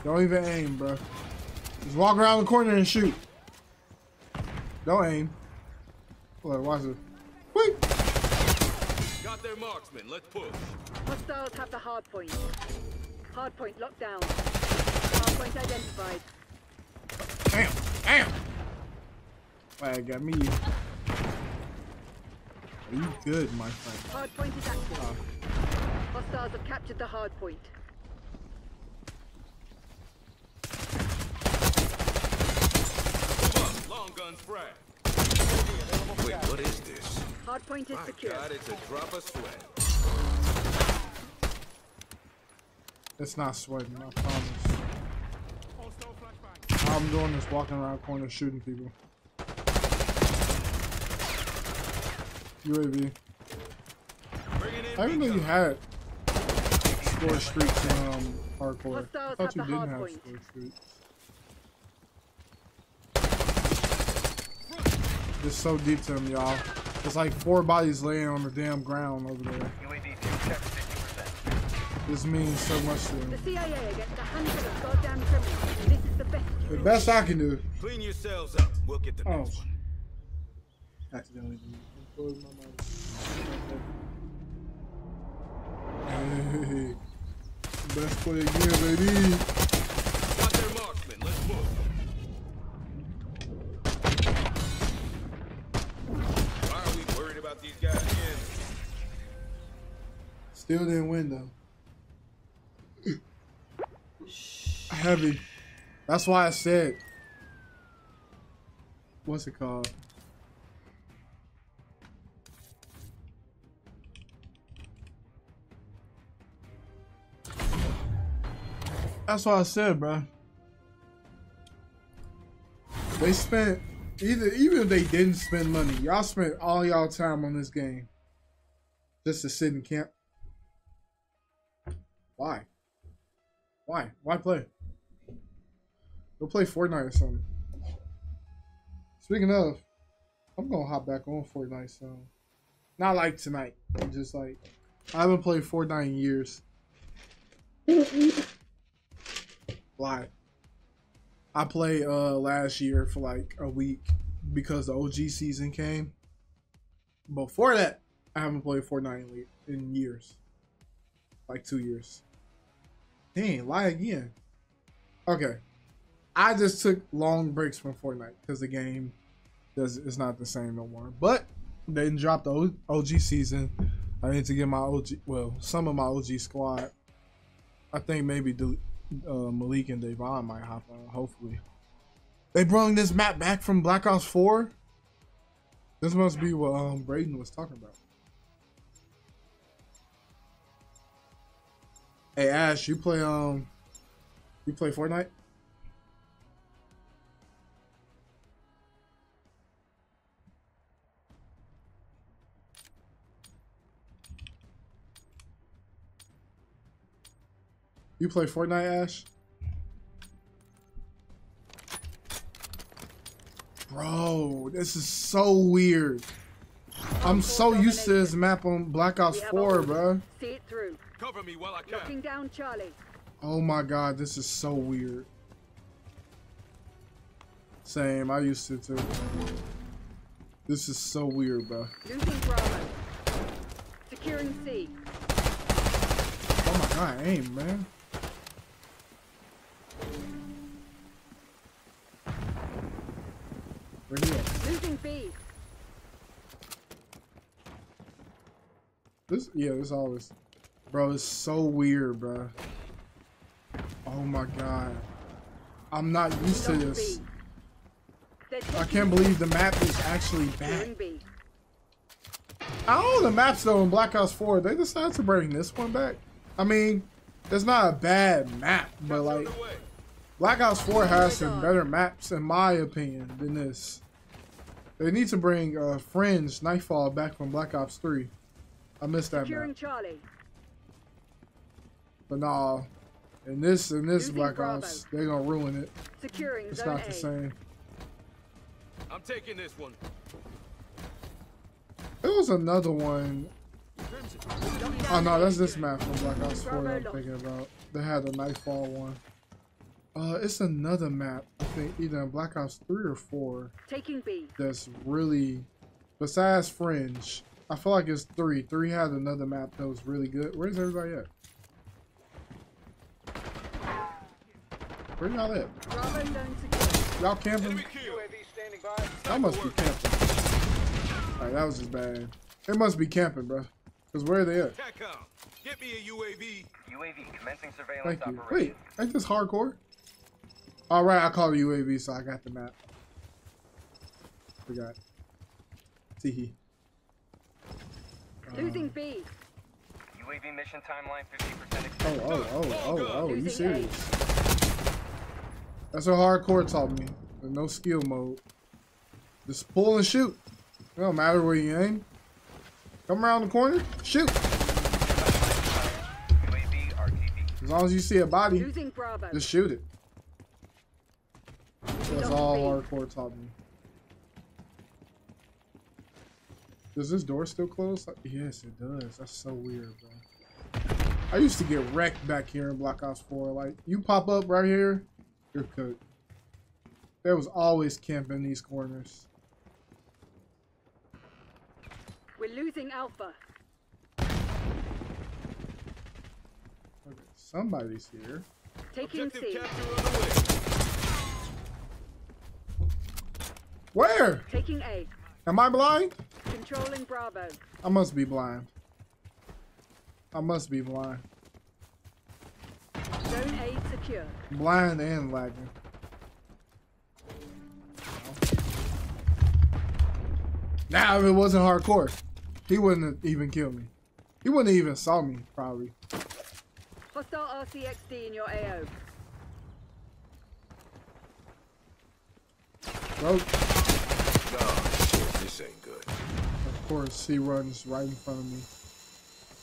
Don't even aim, bruh. Just walk around the corner and shoot. Don't aim. Look, watch it. Wait. Got their marksman, let's push. Hostiles have the hard point. Hard point locked down. Hard point identified. Damn. Damn. Flag got me. Are you good, my friend? Hard point is active. Uh. Hostiles have captured the hard point. Long guns frag. Wait, what is this? Hard point is My secure. God, it's a drop of sweat. It's not sweating, I promise. All I'm doing is walking around corners shooting people. UAV. Bringing I didn't know you had score streaks in um, hardcore. I thought you didn't have point. score streaks. It's so deep to him, y'all. It's like four bodies laying on the damn ground over there. UAV fuel check 50%. This means so much to The him. CIA against a handful of goddamn criminals. This is the best The best I can do. Clean yourselves up. We'll get the Oh. next one. Accidentally closed my mouth. Hey, best play again, baby. Still didn't win though. Heavy. That's why I said. What's it called? That's what I said, bro. They spent either even if they didn't spend money, y'all spent all y'all time on this game just to sit in camp. Why? Why? Why play? Go play Fortnite or something. Speaking of, I'm gonna hop back on Fortnite soon. Not like tonight. I'm just like I haven't played Fortnite in years. *laughs* Why? I played uh last year for like a week because the OG season came. Before that, I haven't played Fortnite in years. Like two years. Dang, lie again. Okay. I just took long breaks from Fortnite because the game does is not the same no more. But they didn't drop the OG season. I need to get my OG, well, some of my OG squad. I think maybe De- uh, Malik and Devon might hop on. Hopefully, they brought this map back from Black Ops Four. This must be what um, Braden was talking about. Hey Ash, you play um, you play Fortnite? You play Fortnite, Ash? Bro, this is so weird. I'm so used to this map on Black Ops 4, bro. See it through. Cover me while I can. Locking down Charlie. Oh my god, this is so weird. Same, I used to too. This is so weird, bro. Losing Bravo. Securing C. Oh my god, aim, man. Where'd he at? Losing B. This, yeah, this always, bro. It's so weird, bro. Oh my god, I'm not used to this. I can't believe the map is actually Securing back. B. I don't the maps though in Black Ops 4. They decided to bring this one back. I mean, it's not a bad map, but like. Black Ops 4 has some better maps in my opinion than this. They need to bring uh, Fringe Nightfall back from Black Ops 3. I missed that Securing map. Charlie. But nah, in this in this Losing Black Bravo. Ops, they're gonna ruin it. Securing It's Zone not the same. I'm taking this one. There was another one. Locked Oh down no, that's this map from Black Ops 4 that I'm thinking about. They had the Nightfall one. Uh, it's another map. I think either in Black Ops 3 or 4 Taking B. that's really, besides Fringe, I feel like it's 3. 3 had another map that was really good. Where's everybody at? Where y'all at? Bravo zone secure. Y'all camping? Enemy kill. That must be camping. Alright, that was just bad. It must be camping, bro. Cause where are they at? Get me a UAV. UAV commencing surveillance Thank you. operation. Wait, ain't this hardcore? Alright, I call it UAV, so I got the map. Forgot. Teehee. Uh, Losing B. UAV mission timeline 50% Oh, extended. oh, oh, oh, oh, you serious? That's what hardcore taught me. There's no skill mode. Just pull and shoot. It don't matter where you aim. Come around the corner, shoot. As long as you see a body, just shoot it. That's all hardcore taught me. Does this door still close? Yes, it does. That's so weird, bro. I used to get wrecked back here in Black Ops 4. Like, you pop up right here, you're cooked. There was always camp in these corners. We're losing Alpha. Okay, somebody's here. Taking Objective C. capture on the way. Where? Taking A. Am I blind? Controlling Bravo. I must be blind. I must be blind. Zone A secure. Blind and lagging. Now, if it wasn't hardcore, he wouldn't have even killed me. He wouldn't have even saw me, probably. Hostile RCXD in your AO. Bro, Oh, shit, this ain't good. of course, he runs right in front of me.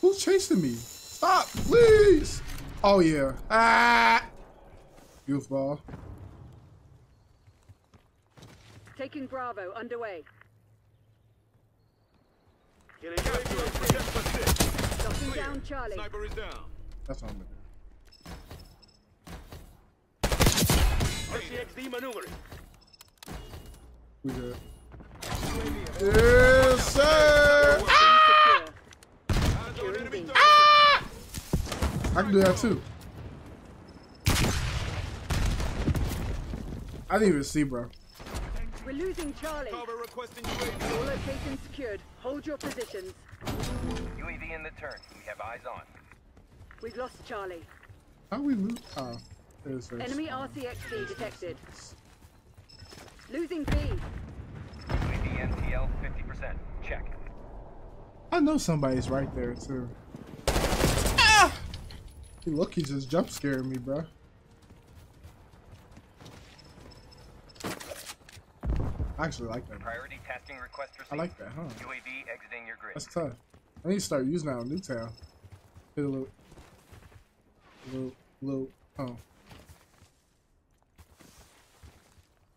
Who's chasing me? Stop, please! Oh, yeah. Ah! Goofball. Taking Bravo underway. Killing it. Protect my six. Knocking down Charlie. Sniper is down. That's what I'm gonna RCXD maneuvering. We good. Yes, sir! B ah! secure. Eyes on enemy B. target. Ah! I can do that too. I didn't even see, bro. We're losing Charlie. Cover requesting UAV. All locations secured. Hold your positions. UAV in the turn. We have eyes on. We've lost Charlie. How we lose? Oh, there's there's- Enemy RCXD detected. Losing B. UAV NTL 50%. Check. I know somebody's right there too. Ah! Look, he just jump scared me, bro. I actually like that. Priority tasking request received. I like that, huh? UAV exiting your grid. That's tough. I need to start using that on Nuketown. Hit a little, little, little. Oh.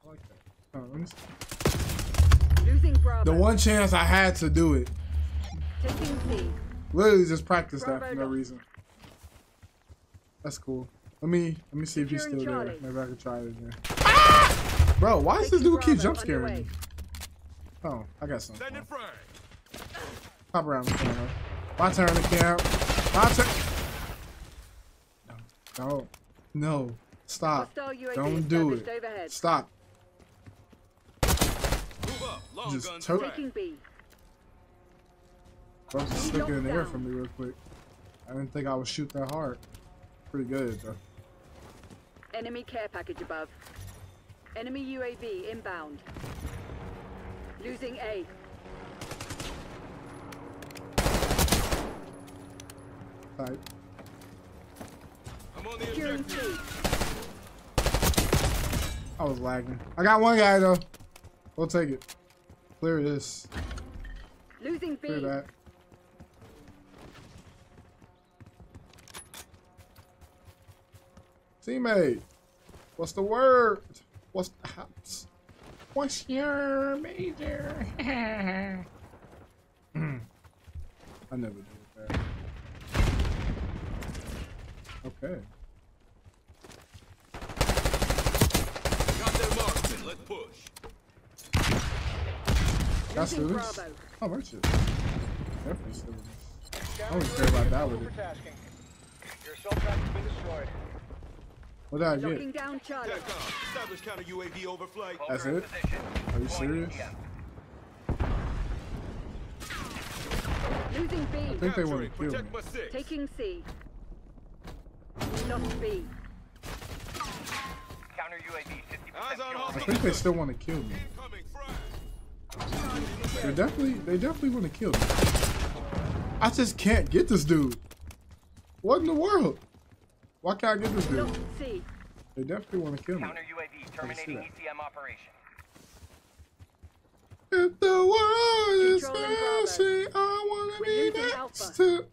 I like that. Oh, let me see. Losing Bravo. The one chance I had to do it, Taking C. literally just practice that for no reason. That's cool. Let me let me see if he's still there. Maybe I can try it again. Bro, why does this dude keep Bravo jump scaring me? Oh, I got something. Send it frag. Pop around the corner. My turn to camp. My turn. No, no, no. Stop. Don't do it. overhead. Stop. Move up. Long Just guns to- frag. Taking B. Bro, just Lead stick it in the air for me real quick. I didn't think I would shoot that hard. Pretty good though. Enemy care package above. Enemy UAV inbound. Losing A. Tight. I'm on the Securing objective. C. I was lagging. I got one guy though. We'll take it. Clear this. Losing B. Clear that. Teammate, what's the word? What's the? What's your major? Hmm. *laughs* I never did that. Okay. Got their marks. Let's push. That's Losing who this. Bravo. Oh, merchant. Definitely still. I don't care about that with it. Your assault track has been destroyed. What did I Knocking get? down Charlie. Establish counter UAV overflight. That's it? Are you serious? Losing B. I think they Capture want to kill me. Protect my six. Taking C. Lost B. Counter UAV 50% Eyes on fuel. I think they still want to kill me. They definitely, they definitely want to kill me. I just can't get this dude. What in the world? Why can't I get this dude? Lost They definitely want to kill me. Counter UAV terminating. ECM operation. If the world is Controlling Bravo. crashing, I want to be next Alpha. to.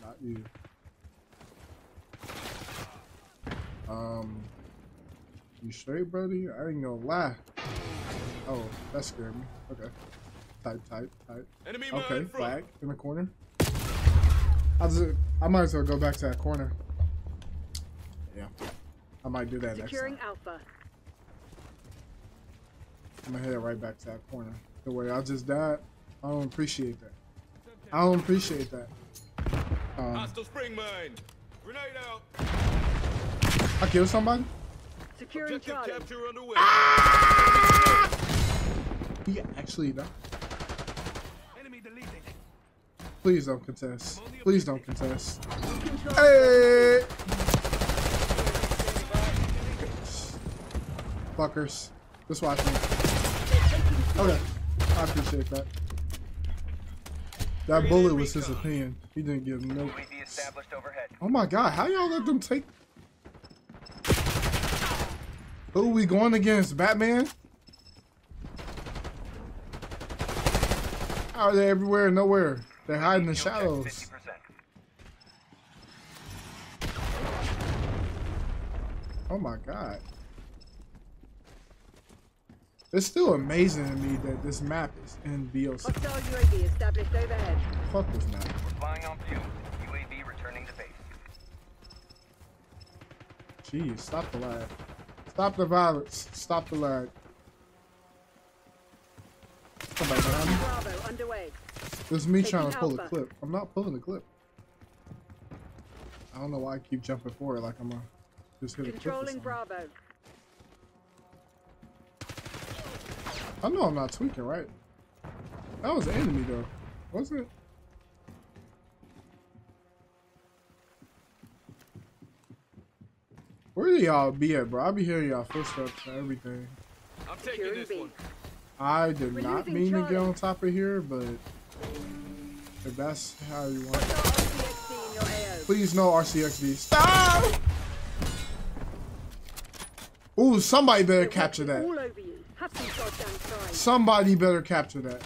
Not you. Um, you straight, buddy? I ain't gonna lie. Oh, that scared me. Okay. Type, type, type. Enemy mine Okay, front. flag in the corner. I just, I might as well go back to that corner. Yeah, I might do that next Securing time. Alpha. I'm gonna head right back to that corner. The way I just died, I don't appreciate that. I don't appreciate that. Um, Hostile spring mine. Grenade out. I killed somebody. Securing Objective Charlie. capture underway. He actually died. Enemy deleted. Please don't contest. Please don't contest. Hey! Fuckers. Just watch me. Okay. I appreciate that. That bullet was his opinion. He didn't give no. UAV established overhead. Oh my god, how y'all let them take. Who we going against? Batman? How are they everywhere and nowhere? They hide in the shadows. Oh my god. It's still amazing to me that this map is in BO6. Hostile UAV established overhead. Fuck this map. We're flying on fumes. UAV returning to base. Jeez, stop the lag. Stop the violence. Stop the lag. Somebody behind me. Bravo underway. This is me Taking trying to pull a clip. I'm not pulling the clip. I don't know why I keep jumping forward like I'm gonna just hit a clip. or Controlling something. Bravo. I know I'm not tweaking, right? That was an enemy though, wasn't it? Where do y'all be at, bro? I be hearing y'all footsteps and everything. I'm taking this one. I did We're not losing mean to get on top of here, but if that's how you want it. Hostile RCXD in your AO. Please no RCXD. Stop! Ooh, somebody better capture that. All over you. Have some goddamn pride. Somebody better capture that.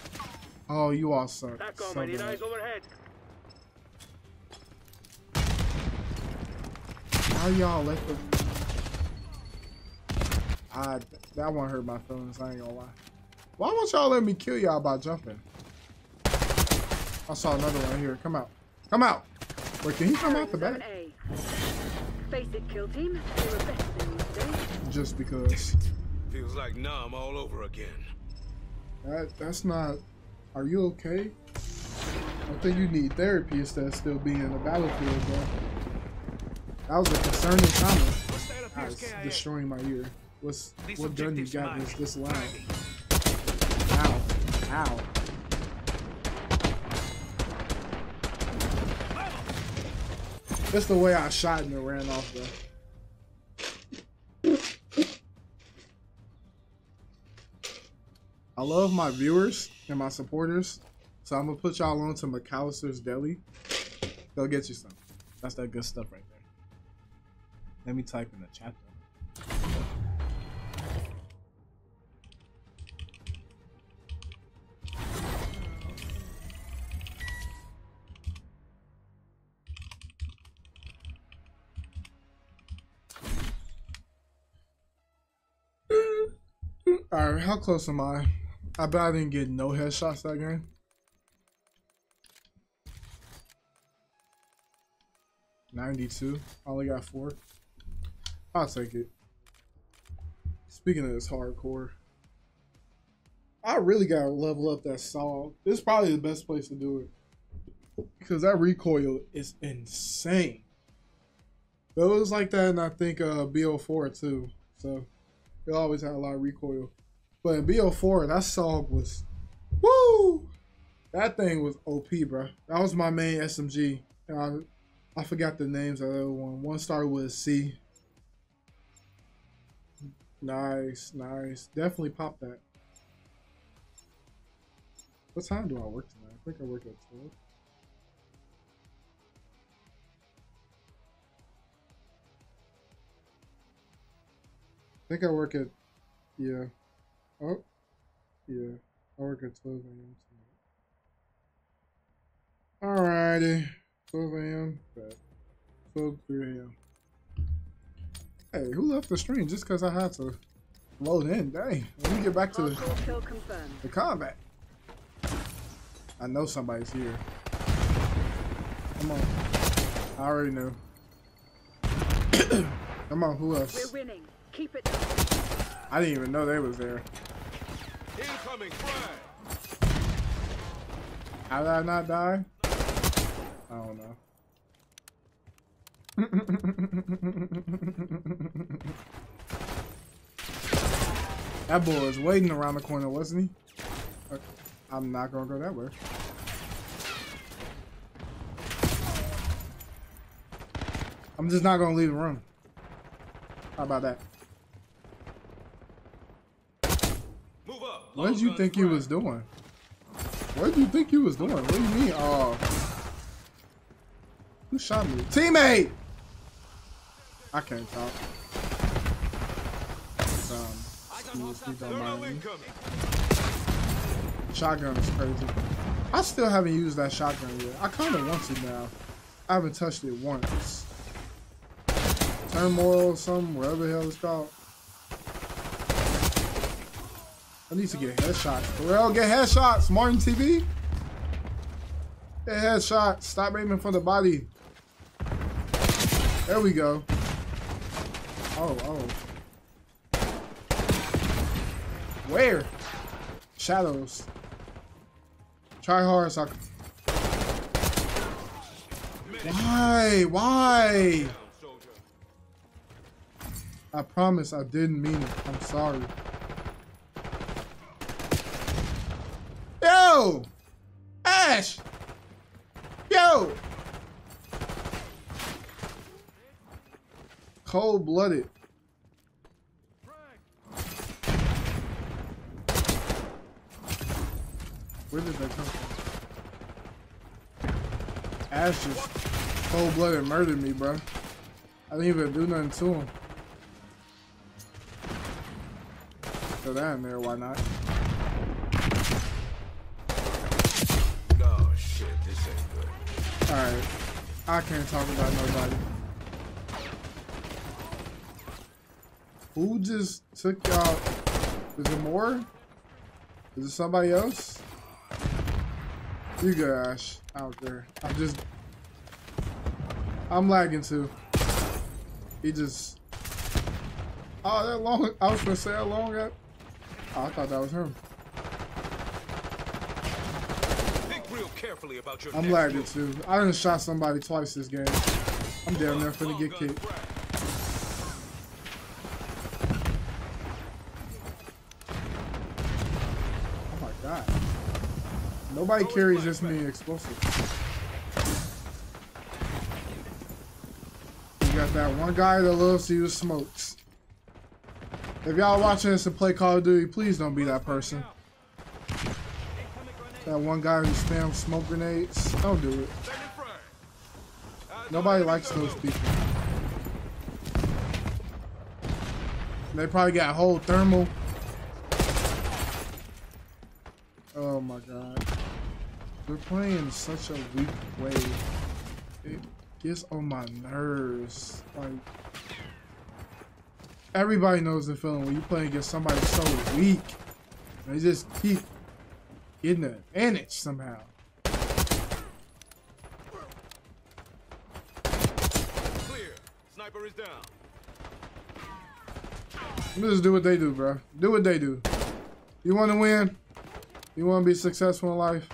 Oh, you all suck. Back on, So my need bad. How y'all let the... I, that one hurt my feelings, I ain't gonna lie. Why won't y'all let me kill y'all by jumping? I saw another one here. Come out. Come out! Wait, can he come out the back? A. Face it, kill team. They were better than these. Just because. Feels like numb all over again. That that's not. Are you okay? I think you need therapy instead of still being in the battlefield, bro. That was a concerning comment. What's that up here, it's KIA? destroying my ear. What's These what gun you objectives got mine. that's this loud? Bragging. Ow! Ow! Just the way I shot and it ran off though. I love my viewers and my supporters, so I'm gonna put y'all on to McAllister's Deli. Go get you some. That's that good stuff right there. Let me type in the chat though. How close am I? I bet I didn't get no headshots that game. Ninety-two. I only got four. I'll take it. Speaking of this hardcore, I really gotta level up that Saug. This is probably the best place to do it because that recoil is insane. But it was like that, and I think uh, BO4 too. So it always had a lot of recoil. But in BO4, that Saug was woo. That thing was OP, bro. That was my main SMG. I, I forgot the names of the other one. One started with C. Nice, nice. Definitely pop that. What time do I work tonight? I think I work at 12. I think I work at, yeah. Oh, yeah. I work at 12 a.m. tonight. Alrighty. 12 a.m. Bet. 12 3 a.m. Hey, who left the stream just because I had to load in? Dang. Let me get back to the, Hardcore kill confirmed. the combat. I know somebody's here. Come on. I already knew. *coughs* Come on, who else? We're winning. Keep it. I didn't even know they was there. Incoming. How did I not die? I don't know. *laughs* that boy was waiting around the corner, wasn't he? Uh, I'm not gonna go that way. I'm just not gonna leave the room. How about that? Move up. What did you think you was doing? What did you think you was doing? What do you mean? Oh. Who shot me? Teammate! I can't talk. Um, excuse me, don't Thermal mind me. incoming. Shotgun is crazy. I still haven't used that shotgun yet. I kind of want to now. I haven't touched it once. Turmoil, some whatever the hell it's called. I need to get headshots. Pharrell, get headshots. MaartenTv. Get headshots. Stop aiming for the body. There we go. Oh, oh. Where? Shadows. Try hard so Why? Why? I promise I didn't mean it. I'm sorry. Yo! Ash! Yo! Cold blooded. Where did that come from? Ash just cold blooded murdered me, bro. I didn't even do nothing to him. Throw that in there, why not? Alright. I can't talk about nobody. Who just took y'all? Is it more? Is it somebody else? You Ash. Out there. I'm just. I'm lagging too. He just. Oh, that long. I was gonna say how long that. Oh, I thought that was him. Think real carefully about your I'm lagging too. I done shot somebody twice this game. I'm damn near finna get kicked. Oh my god. Nobody carries this many explosives. You got that one guy that loves to use smokes. If y'all watching this and play Call of Duty, please don't be that person. That one guy who spams smoke grenades. Don't do it. Nobody likes those people. They probably got whole thermal. Oh my god. They're playing such a weak way. It gets on my nerves. Like everybody knows the feeling when you play against somebody so weak. They just keep getting an advantage somehow. Clear. Sniper is down. Just do what they do, bro. Do what they do. You want to win? You want to be successful in life?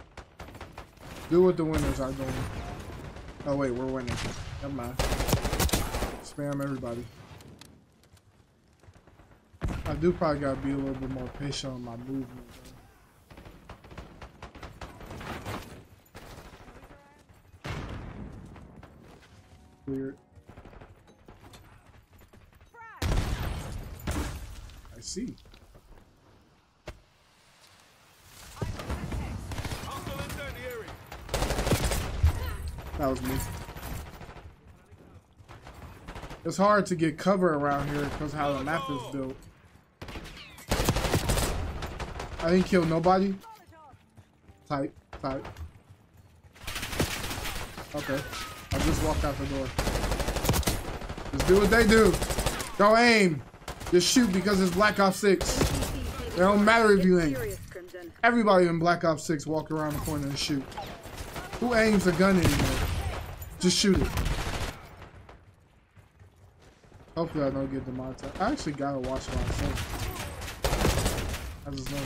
Do what the winners are doing. Oh wait, we're winning. Never mind. Spam everybody. I do probably gotta be a little bit more patient on my movement. Though. Weird. I see. That was me. It's hard to get cover around here because how the map is built. I didn't kill nobody. Type, type. Okay. I just walked out the door. Just do what they do. Don't aim. Just shoot because it's Black Ops 6. It don't matter if you aim. Everybody in Black Ops 6 walk around the corner and shoot. Who aims a gun anymore? Just shoot it. Hopefully I don't get demonetized. I actually gotta watch say. I just know.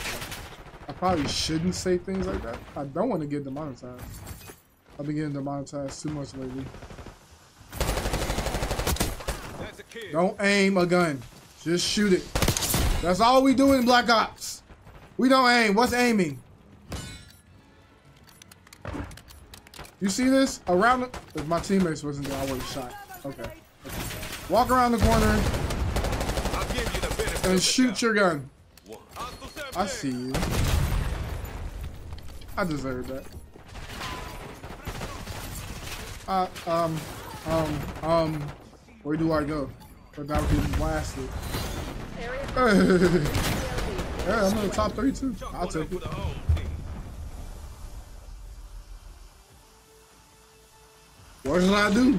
I probably shouldn't say things like that. I don't want to get demonetized. I've been getting demonetized too much lately. Don't aim a gun. Just shoot it. That's all we do in Black Ops. We don't aim. What's aiming? You see this? Around the, if my teammates wasn't there, I would have shot. Okay. okay. Walk around the corner and shoot your gun. I see you. I deserve that. Uh, um, um, um, where do I go without getting blasted? *laughs* yeah, I'm in the top three too. I'll take it. What should I do?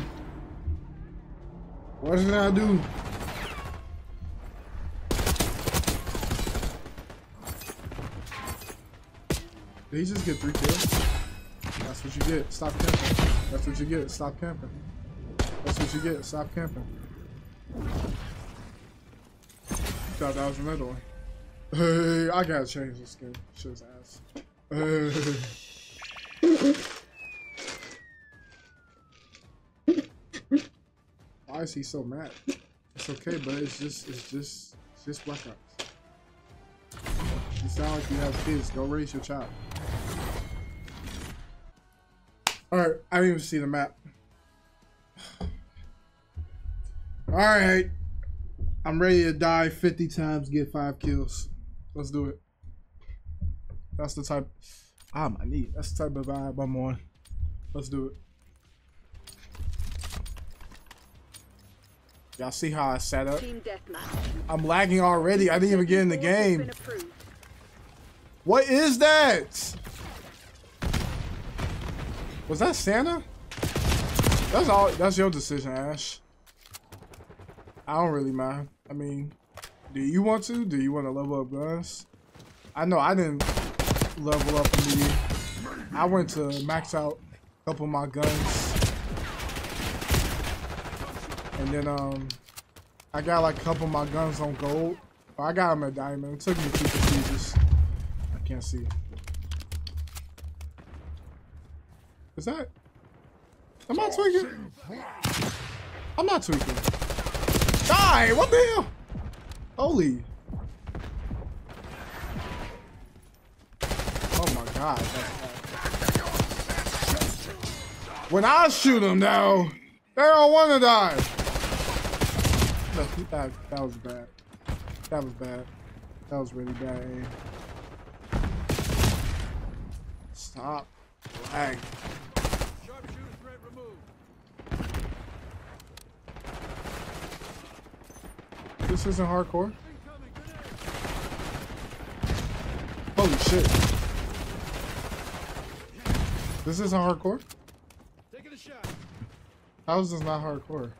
What should I do? Did he just get three kills? That's what you get. Stop camping. That's what you get. Stop camping. That's what you get. Stop camping. Thought that was another one. Hey, I gotta change the skin. Shit's ass. Hey. Why is he so mad? It's okay, but it's just, it's just, it's just Black Ops. You sound like you have kids. Go raise your child. Alright, I didn't even see the map. *sighs* Alright. I'm ready to die 50 times, get 5 kills. Let's do it. That's the type. Ah, my knee. That's the type of vibe I'm on. Let's do it. Y'all see how I set up? I'm lagging already. I didn't even get in the game. What is that? Was that Santa? That's all. That's your decision, Ash. I don't really mind. I mean, do you want to? Do you want to level up guns? I know I didn't level up immediately. I went to max out a couple of my guns, and then um, I got like a couple of my guns on gold. I got them at diamond. It took me two prestiges. I can't see. Is that? I'm not tweaking? I'm not tweaking. Die! What the hell? Holy. Oh my god. When I shoot them now, they don't want to die. No, that, that was bad. That was bad. That was really bad. Stop. Lag. This isn't hardcore. Holy shit. This isn't hardcore? Taking a shot. How is this not hardcore?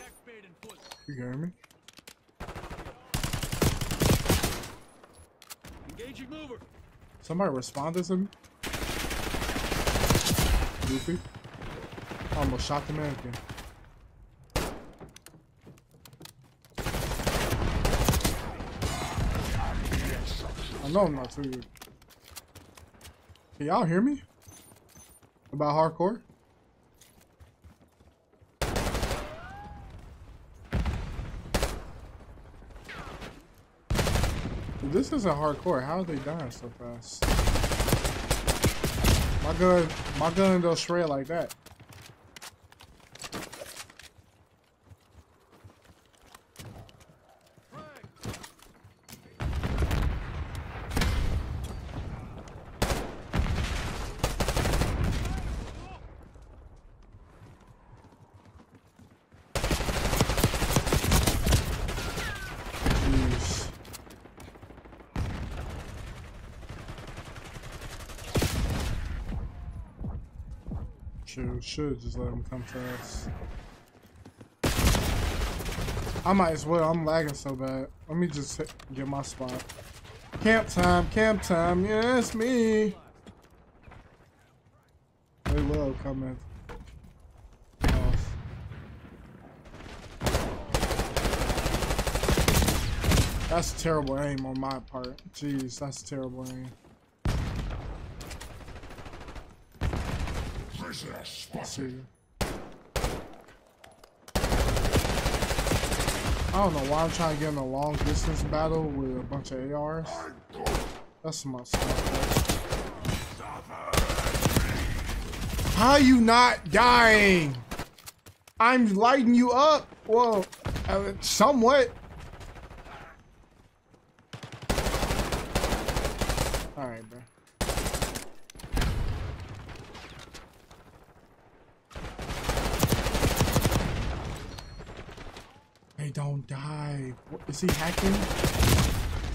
Neck bait and foot. You hear me? Engaging mover. Somebody responded to me? Goofy? Almost shot the mannequin. I know I'm not too good. Can y'all hear me? About hardcore? This isn't hardcore. How are they dying so fast? My gun, my gun don't shred like that. Jeez. Should just let him come to us. I might as well. I'm lagging so bad. Let me just hit, get my spot. Camp time, camp time. Yeah, me. They love coming. That's terrible aim on my part. Jeez, that's terrible aim. I don't know why I'm trying to get in a long distance battle with a bunch of ARs. That's my stuff. How you not dying? I'm lighting you up. Well, uh, somewhat. All right, bro. Hey, don't die. What, is he hacking?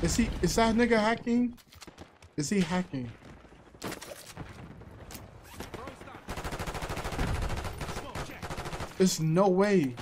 Is he? Is that nigga hacking? Is he hacking? There's no way.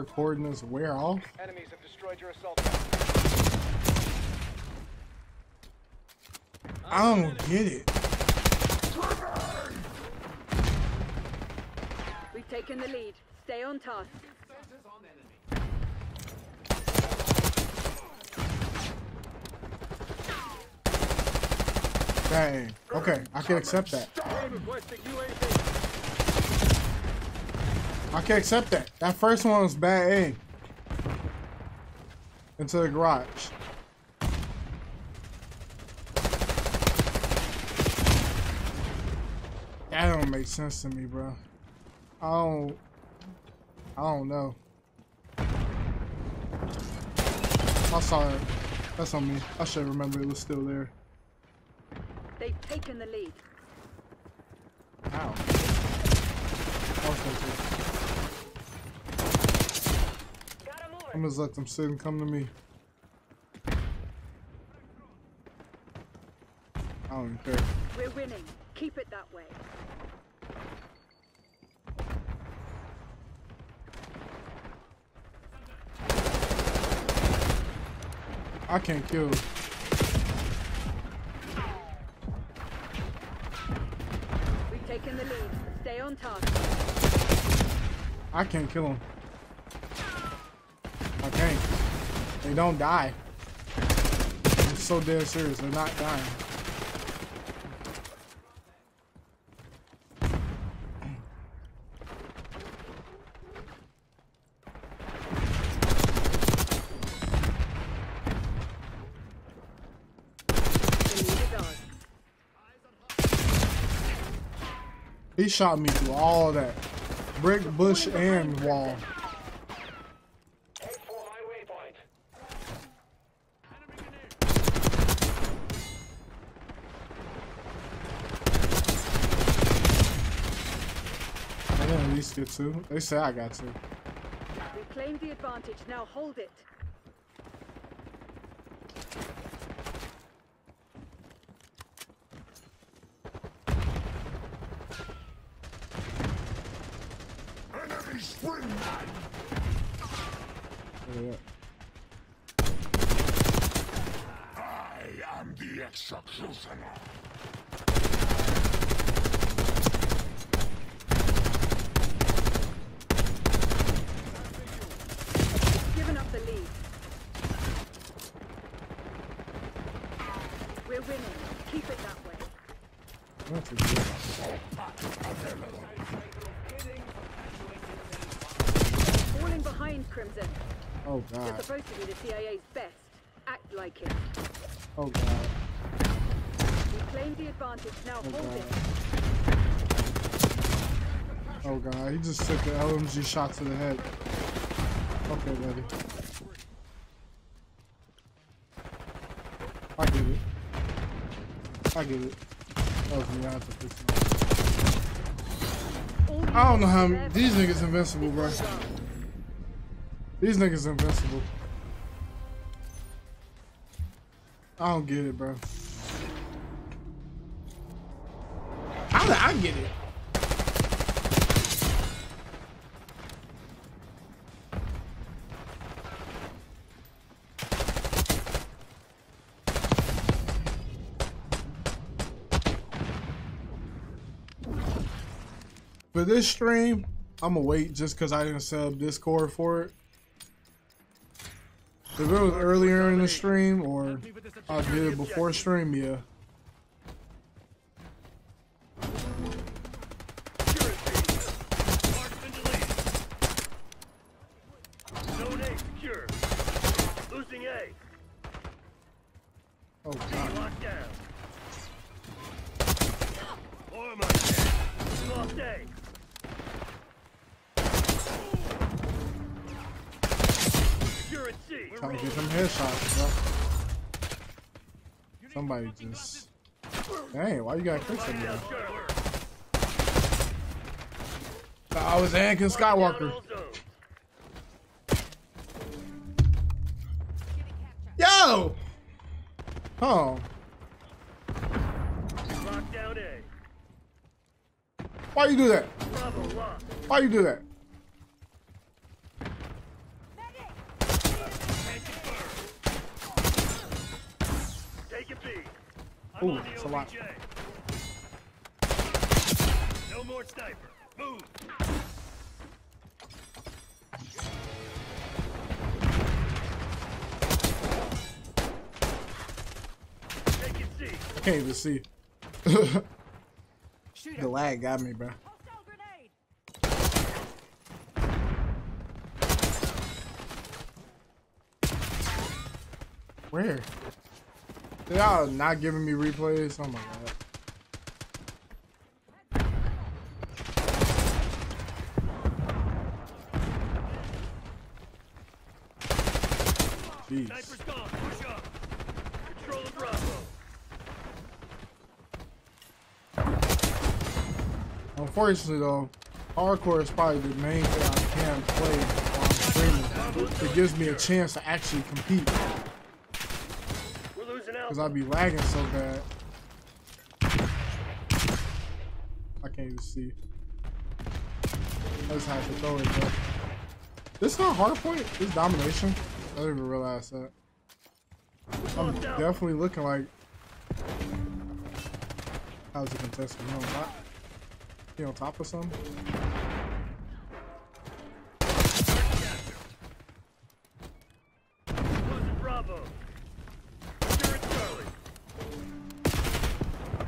Did the hard coordinates wear off? Enemies have destroyed your assault. I don't get it. We've taken the lead. Stay on task. Dang. Okay, I can accept that. I can't accept that. That first one was bad aim. Into the garage. That don't make sense to me, bro. I don't. I don't know. I'm sorry. That's on me. I should remember it was still there. They've taken the lead. Ow. I'm just let them sit and come to me. I don't care. We're winning. Keep it that way. I can't kill. We've taken the lead. Stay on task. I can't kill him. I can't. They don't die. I'm so damn serious. They're not dying. He shot me through all that. Brick, bush, and wall. Head for my waypoint. I get two. They say I got two. We've claimed the advantage. Now hold it. Look at I am the executioner. Given up the lead. We're winning. Keep it that way. That's a good. Falling behind, Crimson. Oh You're god. Supposed to be the CIA's best. Act like it. Oh god. We claimed the advantage. Now Oh hold it. Oh god. He just took an LMG shot to the head. Okay, buddy. I get it. I get it. That was me. I had to fix it. I don't know how these niggas invincible, bro. These niggas invincible. I don't get it, bro. How did I get it? For this stream, I'm gonna wait just because I didn't set up Discord for it. If it was earlier in the stream or I did it before stream, yeah. Just. Dang, why you fix it, Down. I was Anakin Skywalker. Yo! Oh, why you do that? Why you do that? Can't even see. the lag got me, bro. Where? Y'all not giving me replays? Oh my god. Jeez. Sniper's gone. Push up. Control the Bravo. Unfortunately though, hardcore is probably the main thing I can play I'm streaming. It gives me a chance to actually compete. Cause I be lagging so bad. I can't even see. I just have to throw it, bro. This not hard point. This domination. I didn't even realize that. I'm definitely looking like. How's the contestant? On top? You on top of Charlie.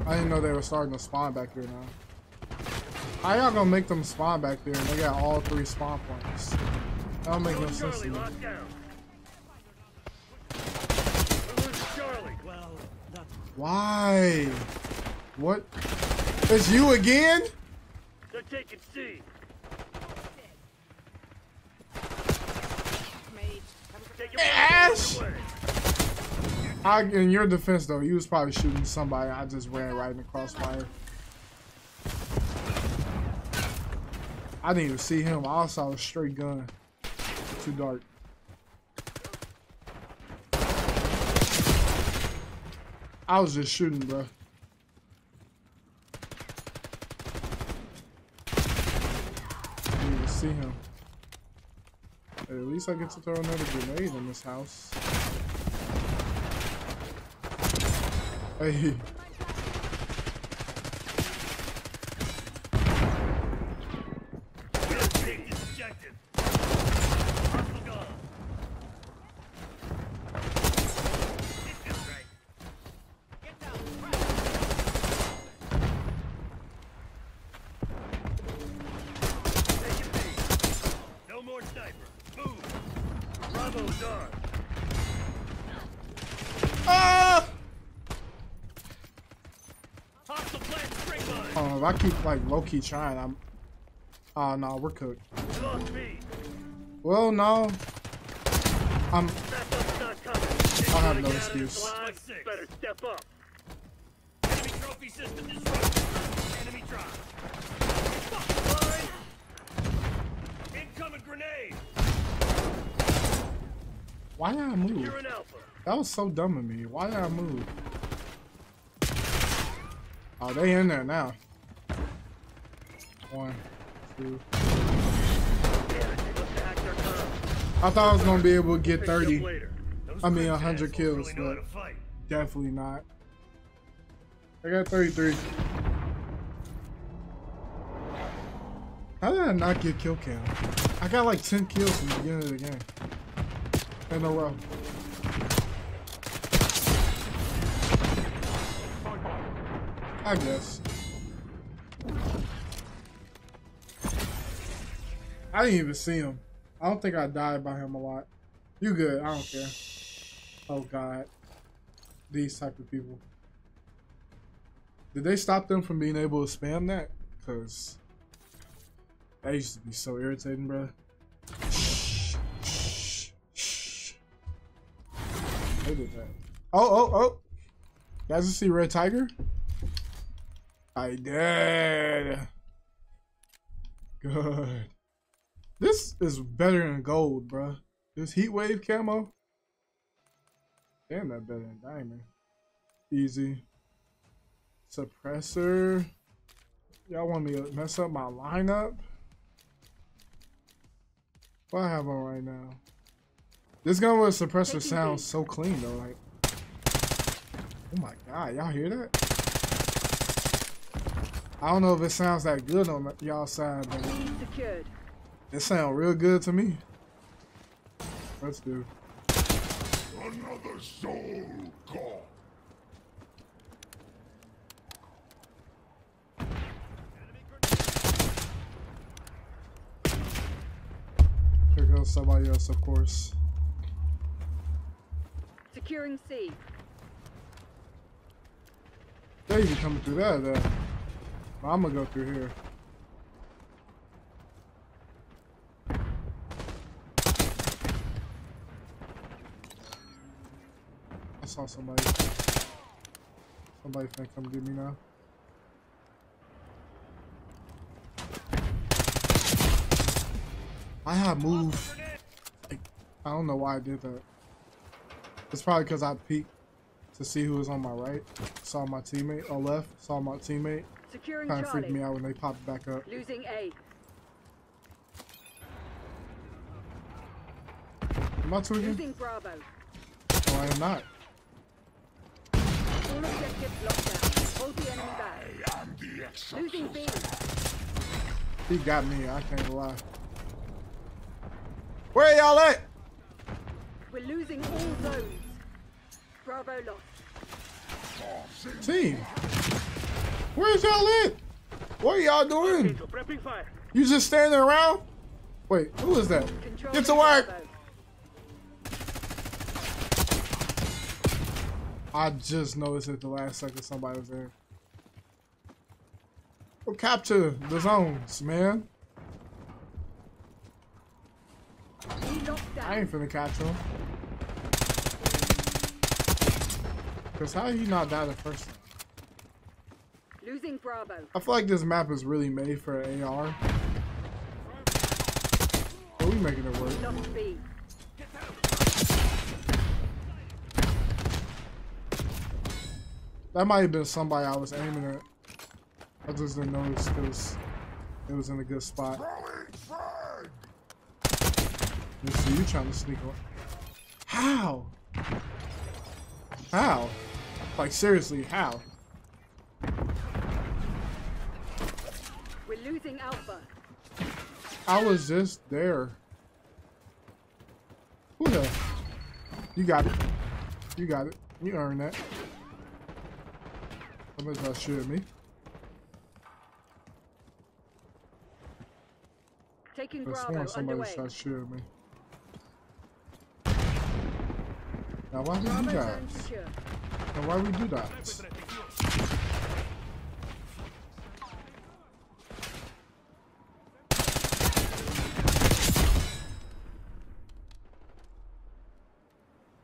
I didn't know they were starting to spawn back here now. How y'all gonna make them spawn back there and they got all three spawn points? That don't make no sense to me. Why? What? It's you again? They're taking C. Ash! I, in your defense though, you was probably shooting somebody. I just ran right in the crossfire. I didn't even see him. I saw a straight gun. Too dark. I was just shooting, bro. Didn't even see him. At least I get to throw another grenade in this house. Hey. We don't take this objective. Hostile gone. This feels right. Get if I keep like low key trying, I'm. Oh no, we're cooked. Well, no. I'm. I have no excuse. Better step up. Why did I move? That was so dumb of me. Why did I move? Oh, they in there now. Our comms. I thought I was gonna be able to get Pick you up 30. I mean, 100 kills, Really know how but- Definitely not. I got 33. How did I not get kill cam? I got like 10 kills from the beginning of the game. In a row. I guess. I didn't even see him. I don't think I died by him a lot. You good, I don't care. Oh god. These type of people. Did they stop them from being able to spam that? Cause that used to be so irritating, bro. They did that. Oh, oh, oh! You guys see Red Tiger? I did. Good. This is better than gold, bro. This heat wave camo. Damn, that better than diamond. Easy. Suppressor. Y'all want me to mess up my lineup? What I have on right now? This gun with a suppressor sounds so clean though. Like, oh my god, y'all hear that? I don't know if it sounds that good on y'all side, but. It sounds real good to me. Let's do. Another soul call. Here goes somebody else, of course. Securing C. They even coming through that. Though. I'm gonna go through here. Saw somebody. Somebody finna come get me now. I have moved. Like, I don't know why I did that. It's probably because I peeked to see who was on my right. Saw my teammate on left. Saw my teammate. Securing Kind of freaked me out when they popped back up. Losing A. Am I tweaking? Losing Bravo. No, I am not. All objectives locked down. Hold the enemy back. I am the Losing B. He got me. I can't lie. Where y'all at? We're losing all zones. Bravo lost. Team. Where's y'all at? What are y'all doing? Angel, prepping fire. You just standing around? Wait, who is that? Control Get to work. I just noticed at the last second somebody was there. Go capture the zones, man. I ain't finna catch him. Cause how did he not die the first time? Losing Bravo. I feel like this map is really made for AR. But we making it work. Lost B. That might have been somebody I was aiming at. I just didn't notice because it was in a good spot. You see you trying to sneak on. How? How? Like seriously, how? We're losing Alpha. I was just there. Who the? You got it. You got it. You earned that. Somebody's not shooting me. Taking I sworn somebody's underway. not shooting me. Now why did you do that? Now why we do that?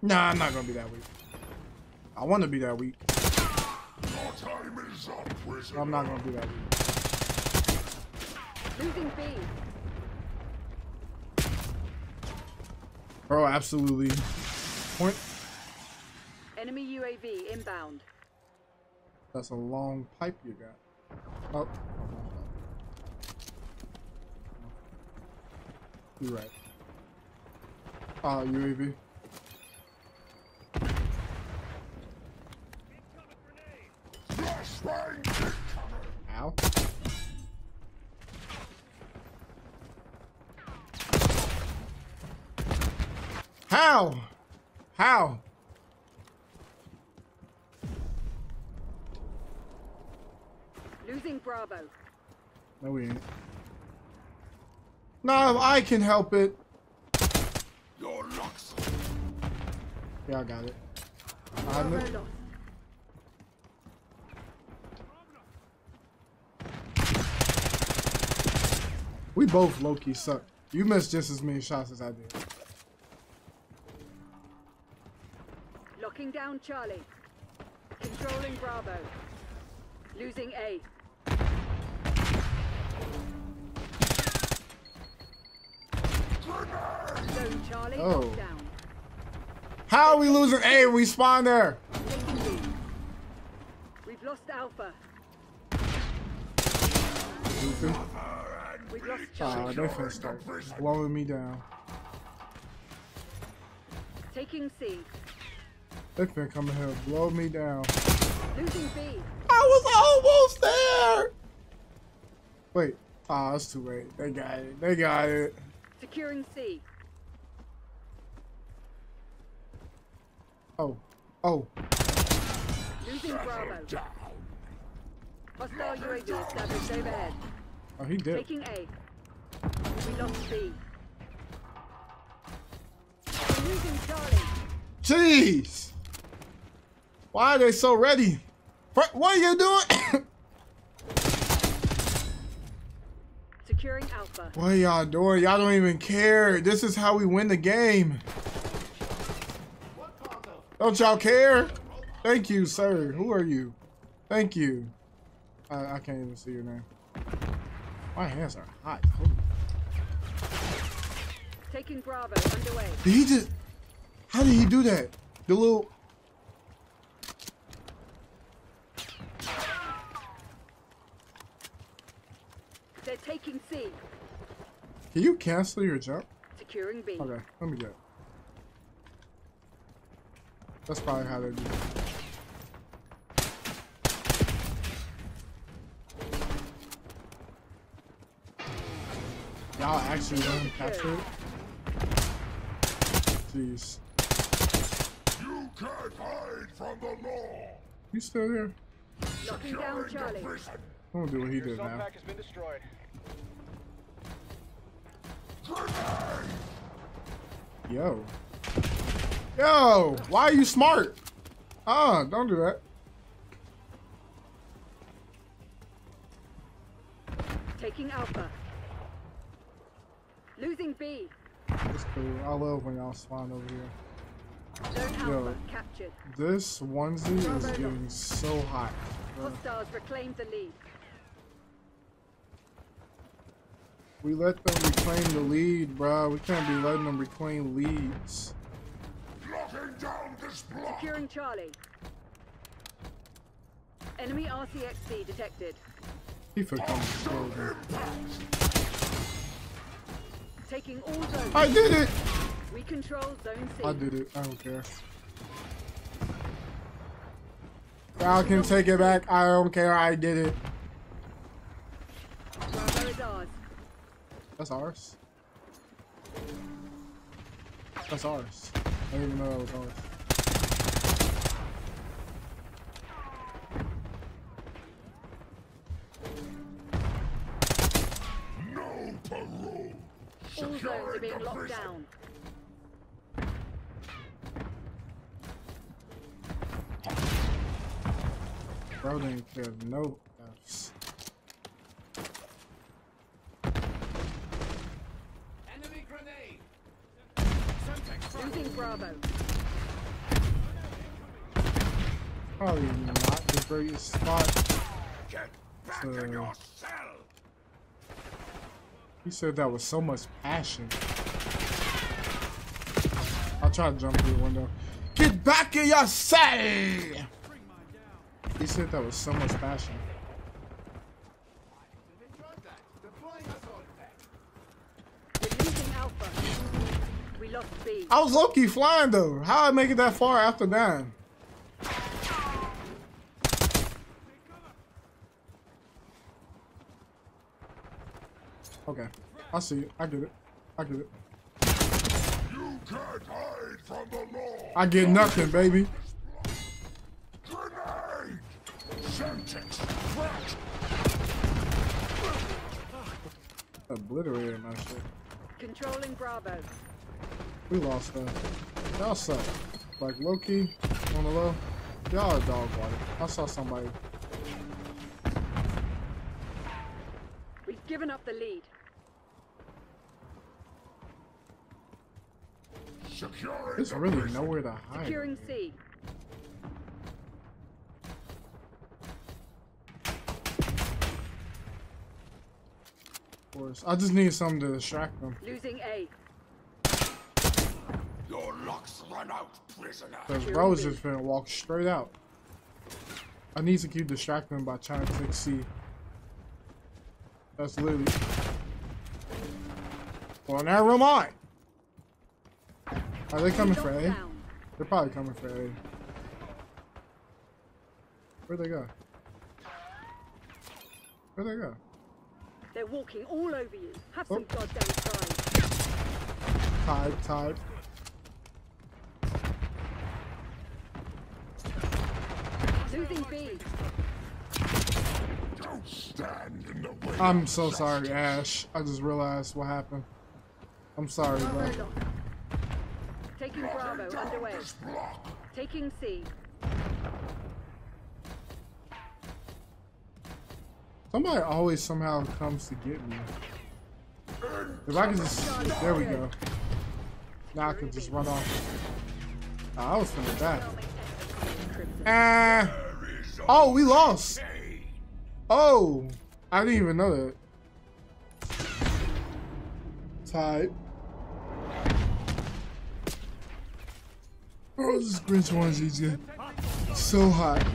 Nah, I'm not gonna be that weak. I want to be that weak. Your time is up, prisoner. I'm not gonna do that weak. Losing B. Bro, absolutely. Point. Enemy UAV inbound. That's a long pipe you got. Oh. You're right. Uh, UAV. Flashbang incoming. Ow. How? How? Losing Bravo. No, we ain't. No, I can help it. Your luck's Yeah, I got it. I Bravo kn- lost. We both low key suck. You missed just as many shots as I did. Locking down Charlie. Controlling Bravo. Losing A. Zone Charlie Oh. down. How are we losing A? We spawn there. We've lost Alpha. Goofy. We've lost Aw, Charlie. they finna start blowing me down. Taking C. They finna come in here and blow me down. Losing B. I was almost there. Wait. Ah, it's too late. They got it. They got it. Securing C. Oh. Oh. Losing Bravo. down. Hostile UAV established overhead. Oh, he did. Taking A. We lost B. We're losing Charlie. Jeez. Why are they so ready? What are you doing? *coughs* Securing Alpha. what are y'all doing? Y'all don't even care. This is how we win the game. Don't y'all care? Thank you, sir. Who are you? Thank you. I, I can't even see your name. My hands are hot. Holy. Taking Bravo underway. Did he just? How did he do that? The little. They're taking C. Can you cancel your jump? Securing B. Okay, let me get. it. That's probably how they do. it. Y'all actually let him capture it? Jeez. You can't hide from the law. You still here? Locking down Charlie. I'm gonna do what he Your did assault now. pack has been destroyed. Yo. Yo, why are you smart? Ah, don't do that. Taking Alpha. Losing B. It's cool. I love when y'all spawn over here. Yo. Captured. This onesie is getting so hot. bro. Hostiles reclaimed the lead. We let them reclaim the lead, bro. We can't be letting them reclaim leads. Locking down this block. Securing Charlie. Enemy RCXD detected. He for Taking all zones. I did it! We control Zone C. I did it. I don't care. Y'all can take it back. I don't care. I did it. Bravo is ours. That's ours. That's ours. I didn't even know that was ours. All zones are being locked down. Bro didn't care no F's. Enemy grenade. Losing Bravo. Probably not the greatest spot. Get back So- in your cell. He said that with so much passion. I'll try to jump through the window. Get back in your cell! He said that with so much passion. We're losing Alpha. We lost B. I was low-key flying though. How I make it that far after dying? Okay. I see it. I get it. I get it. You can't hide from the law. I get nothing, baby. Grenade! Obliterated my shit. Controlling Bravo. We lost that. Y'all suck. Like low key on the low. Y'all are dog water. I saw somebody. We've given up the lead. Securing There's really prison. nowhere to hide. Securing C. Of course. I just need something to distract them. Losing A. Your luck's run out, prisoner. Because bro is just finna walk straight out. I need to keep distracting them by trying to take C. That's literally. Well, never mind. Are they coming for A? They're probably coming for A. Where'd they go? Where'd they go? They're walking all over you. Have Oh. some goddamn pride. Tied, tied. Losing B. Don't stand in the way. I'm so sorry, Ash. I just realized what happened. I'm sorry, bro. Bravo. Taking Bravo underway. Taking C. Somebody always somehow comes to get me. If I can just, there we go. Now I can just run off. Ah, I was finna die. Crimson. Ah. Oh, we lost. Oh, I didn't even know that. Tied. Oh, this Grinch one's good. So hot.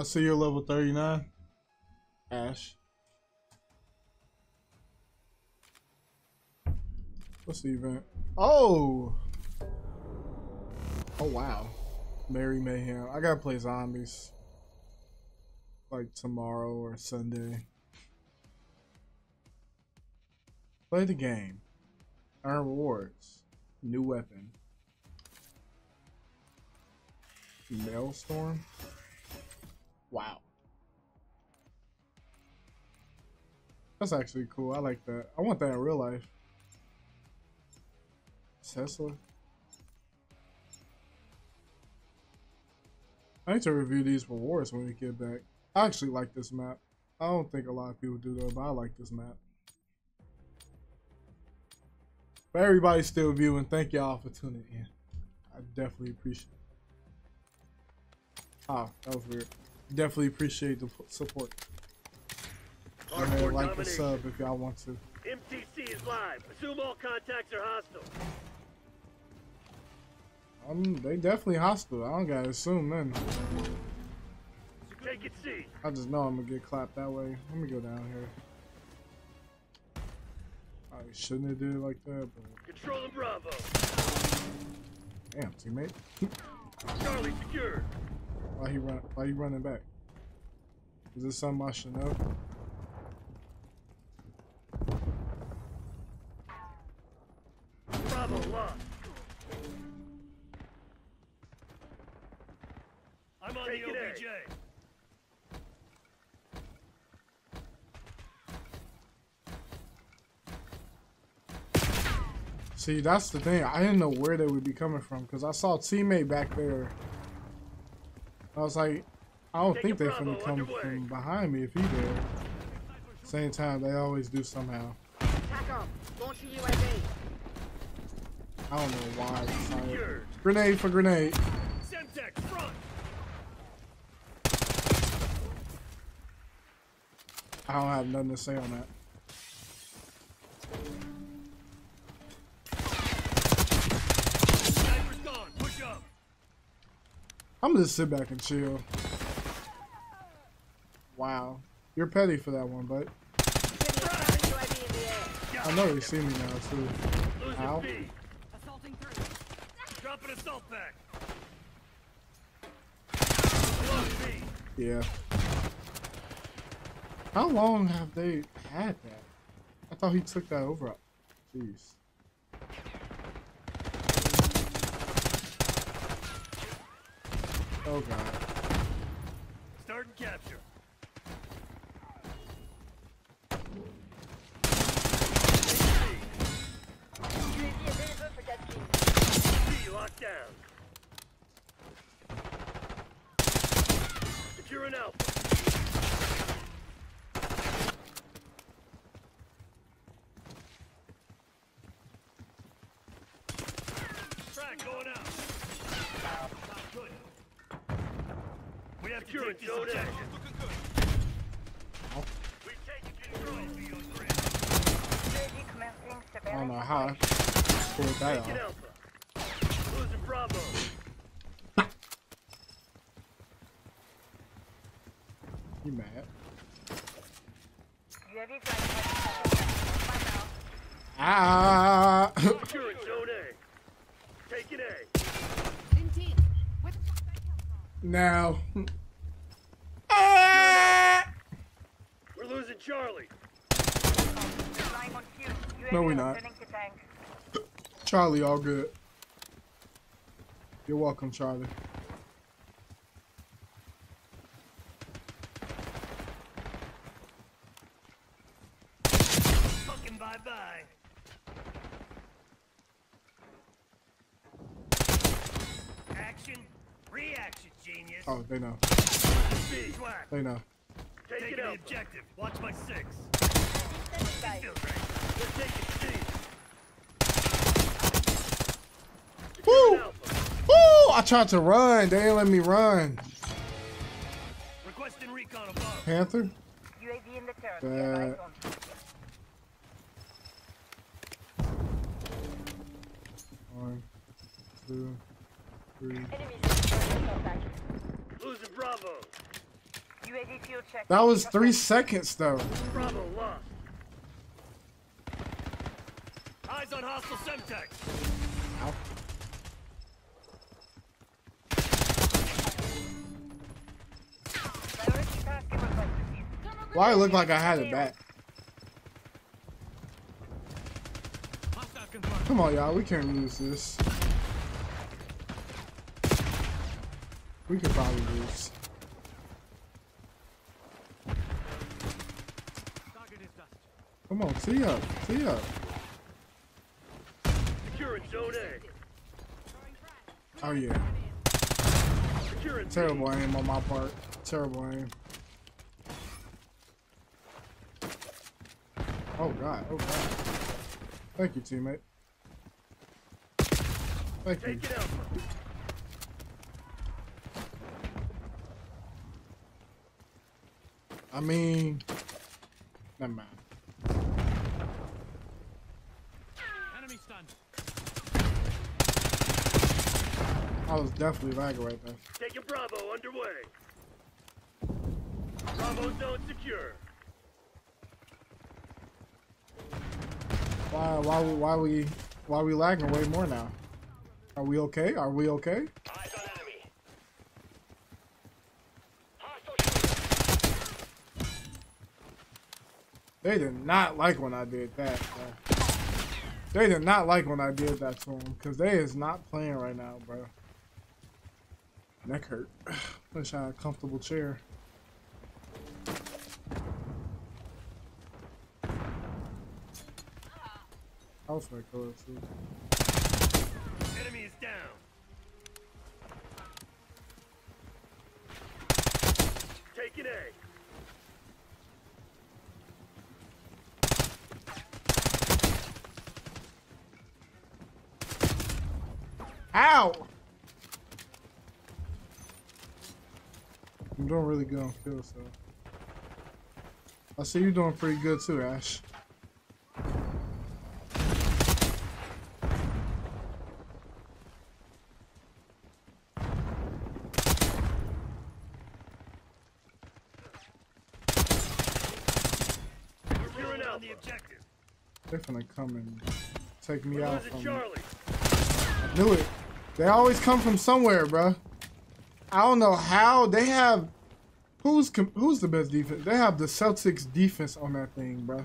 I see you're level 39. Ash. What's the event? Oh! Oh, wow. Merry Mayhem. I gotta play zombies. Like tomorrow or Sunday. Play the game. Earn rewards. New weapon. Maelstrom? Wow. That's actually cool. I like that. I want that in real life. Tesla. I need to review these rewards when we get back. I actually like this map. I don't think a lot of people do though, but I like this map. For everybody still viewing, thank y'all for tuning in. I definitely appreciate it. Ah, that was weird. Definitely appreciate the support. And Hardcore like and sub if y'all want to. MTC is live. Assume all contacts are hostile. Um, they definitely hostile. I don't gotta assume then. Take it C. I just know I'm gonna get clapped that way. Let me go down here. I shouldn't have did it like that, but Controlling Bravo. damn, teammate. Charlie secured. Why he run? Why you running back? Is this something I should know? Bravo. I'm on Take the OBJ. See, that's the thing. I didn't know where they would be coming from because I saw teammate back there I was like, I don't think they're gonna come underway. from behind me if he did. Same time, they always do somehow. TACOM, launching UAV. I don't know why. I. Grenade for grenade. Semtex, front. I don't have nothing to say on that. Gonna just sit back and chill. Wow. You're petty for that one, but Friendly UAV in the air. I know they see me now too. Losing Ow. B. Assaulting three. Drop an assault pack. Yeah. How long have they had that? I thought he took that over. Jeez. Oh god. Start and capture. B locked down. Securing Alpha. Track going out. Not good. We have to Securing take this zone A. objective. Ow. We've taken control of VO3. I don't know how I pulled that Taking off. Alpha. Losing Bravo. You mad? Ah! Securing zone A. Taking A. Indeed. Where the fuck did that come from? now. Ah! We're losing Charlie. No, we're not. Charlie, all good. You're welcome, Charlie. Fucking bye bye. Action, reaction, genius. Oh, they know. B, swag. They know. Taking Taking the Alpha. objective. Watch my six. Feels great. We're taking C. Woo! Alpha. Woo! I tried to run. They ain't let me run. Requesting recon above. Panther? UAV in the territory. Bad. One, two, three. Losing Bravo. UAV fuel check. That was three seconds though. Bravo lost. Eyes on hostile Semtex. Ow. Priority task Look like I had it back? Come on, y'all. We can't lose this. We could probably lose. Target is dust. Come on, see up, see up. Securing zone A. Oh yeah. Terrible aim on my part. Terrible aim. Oh god, oh god. Thank you, teammate. Thank you. Taking Alpha. I mean, never mind. Enemy stunned. I was definitely lagging right there. Taking Bravo underway. Bravo zone secure. Why, why, why we, why we lagging way more now? Are we okay? Are we okay? They did not like when I did that. bro. They did not like when I did that to them because they is not playing right now, bro. Neck hurt. *sighs* Wish I had a comfortable chair. I was gonna go too. Enemy is down. Taking A. Ow! I'm doing really good on kills, so. I see you doing pretty good too, Ash. Securing on the objective. Gonna come and take me We're out from Charlie. Knew it. They always come from somewhere, bruh. I don't know how they have. Who's who's the best defense? They have the Celtics defense on that thing, bruh.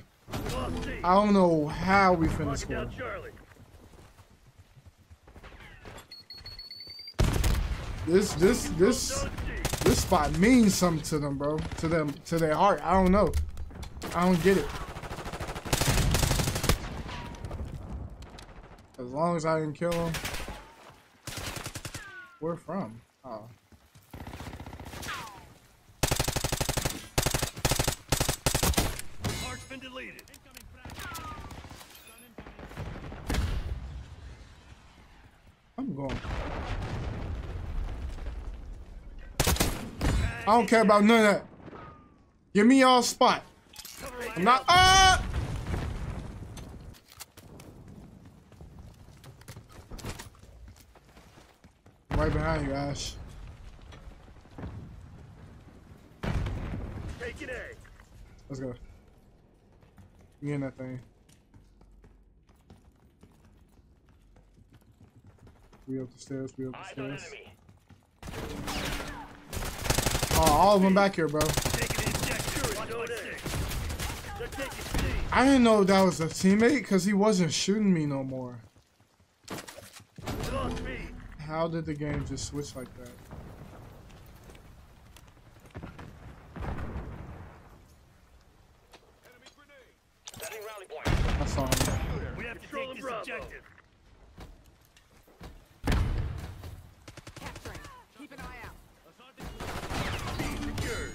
I don't know how we finna score. This this this this spot means something to them, bro. To them to their heart. I don't know. I don't get it. Long as I can kill them. Where from? Oh. Mark's been deleted. I'm going. I don't care about none of that. Give me y'all spot. I'm not. Ah! Right behind you, Ash. Taking A. Let's go. You in that thing. We up the stairs. We up the stairs. Oh, all of them back here, bro. Taking the objective. Watch my six. They're taking C. I didn't know that was a teammate because he wasn't shooting me no more. How did the game just switch like that? Setting rally point. I saw him. We have to take this objective. Capturing. Keep an eye out. Secured.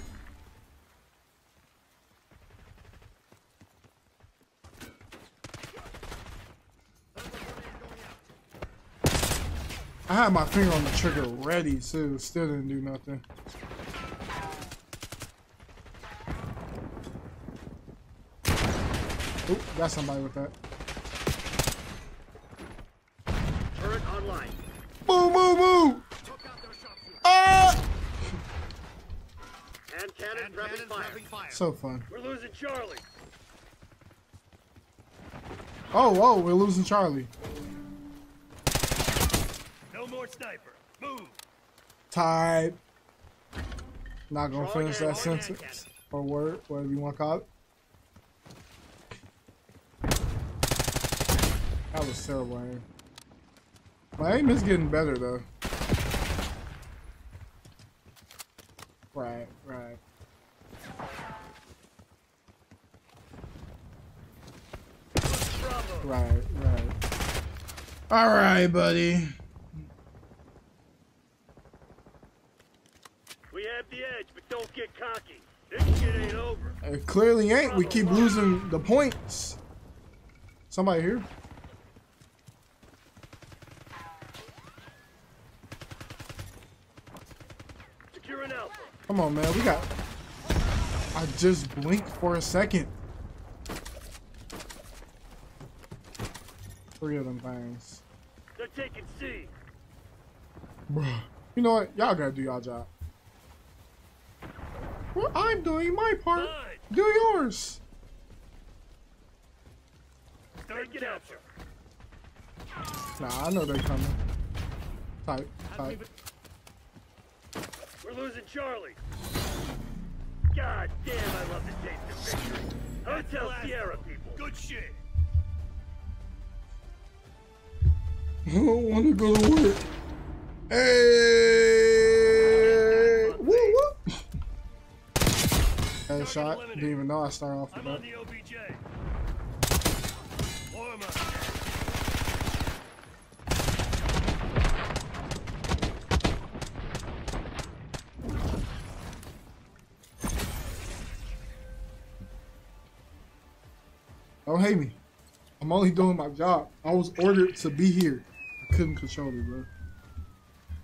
I had my finger on the trigger ready too. Still didn't do nothing. Oop, got somebody with that. Turret online. Boom, boom, boom! Ah! Hand cannon rapid fire. So fun. We're losing Charlie. Oh, whoa, we're losing Charlie. No more sniper. Move. Tied. Not gonna finish that sentence or word, whatever you want to call it. That was terrible aim. My aim is getting better though. Right, right. Right, right. All right, buddy. We have the get cocky. This shit ain't over. It clearly ain't. We keep losing the points. Somebody here? Securing Alpha. Come on, man. We got. I just blinked for a second. Three of them things. They're taking C. Bruh. You know what? Y'all gotta do y'all job. Well, I'm doing my part. Fine. Do yours. Take it Alpha. Nah, I know they're coming. Tight, tight. We're losing Charlie. God damn, I love the taste of victory. Hotel Sierra, people. Good shit. *laughs* I don't want to go to work. Hey! Shot. Didn't even know I started off with that. Don't hate me. I'm only doing my job. I was ordered to be here. I couldn't control it, bro.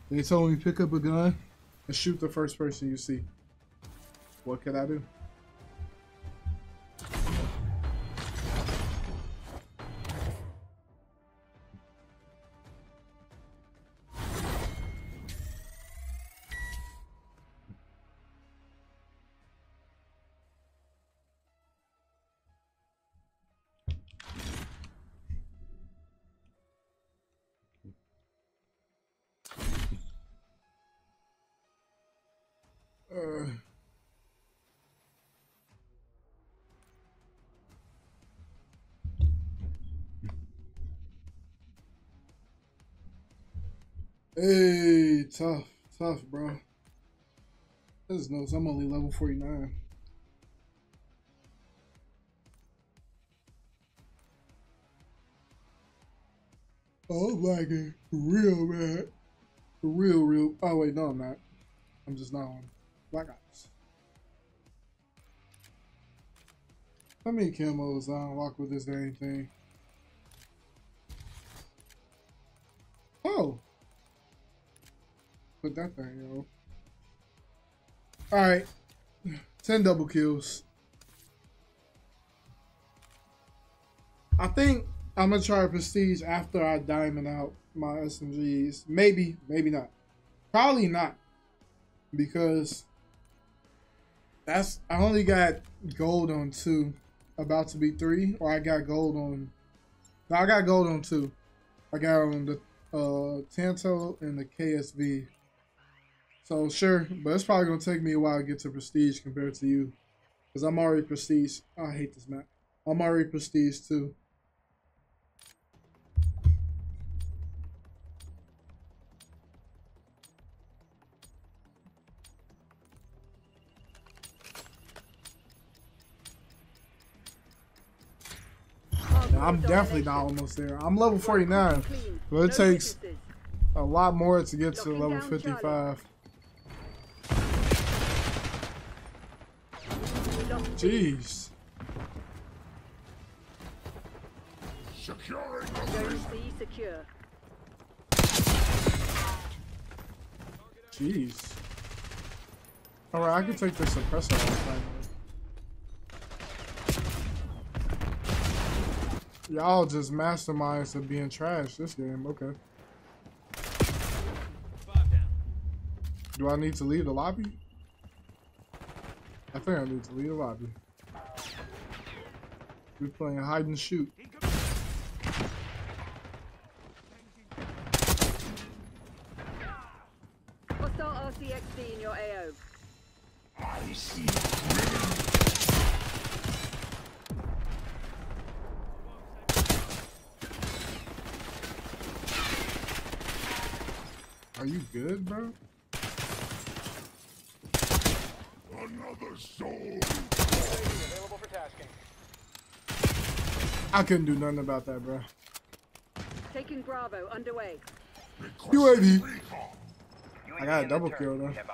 They told me pick up a gun and shoot the first person you see. What could I do? Hey, tough, tough, bro. This knows I'm only level 49. Oh my god, real bad. Real, real. Oh wait, no, I'm not. I'm just not on Black Ops. How many camos I unlock with this dang thing? Oh! Put that thing, yo. Alright. 10 double kills. I think I'm try to Prestige after I diamond out my SMGs. Maybe, maybe not. Probably not because that's I only got gold on two, about to be three, or I got gold on. No, I got gold on two. I got on the uh Tanto and the KSV. So sure, but it's probably gonna take me a while to get to prestige compared to you, because I'm already prestige. Oh, I hate this map. I'm already prestige too. I'm definitely not almost there. I'm level 49, but it takes a lot more to get to level 55. Jeez. Securing the Zone C secure. Jeez. Alright, I can take the suppressor off finally. Y'all just masterminds of being trash this game, okay. Five down. Do I need to leave the lobby? I think I need to leave the lobby. We're playing hide and shoot. Hostile RCXD in your AO. I see. Are you good, bro? Another soul. Available for tasking. I couldn't do nothing about that, bro. Taking Bravo underway. UAV. Recon. UAV I got a double kill, though. We have.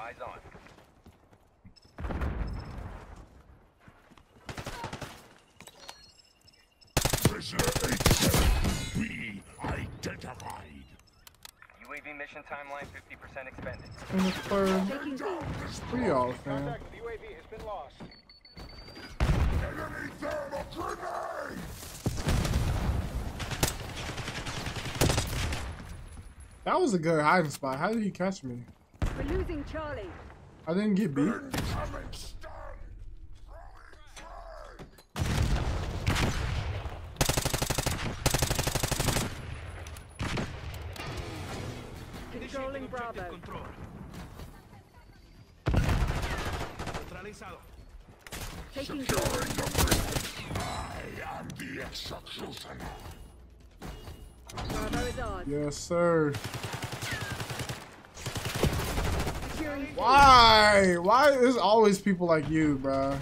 Prisoner 87 identified. UAV mission timeline 50% expended. And the third. Taking B. Where y'all, fam? with UAV has been lost. Enemy thermal grenade! That was a good hiding spot. How did he catch me? We're losing Charlie. I didn't get beat. Incoming stun! Throwing frag! Controlling Bravo. Control. Neutralizado. Taking B. Securing the prison. I am the executioner. Bravo is ours. Yes, sir. Why? Why is always people like you, bruh?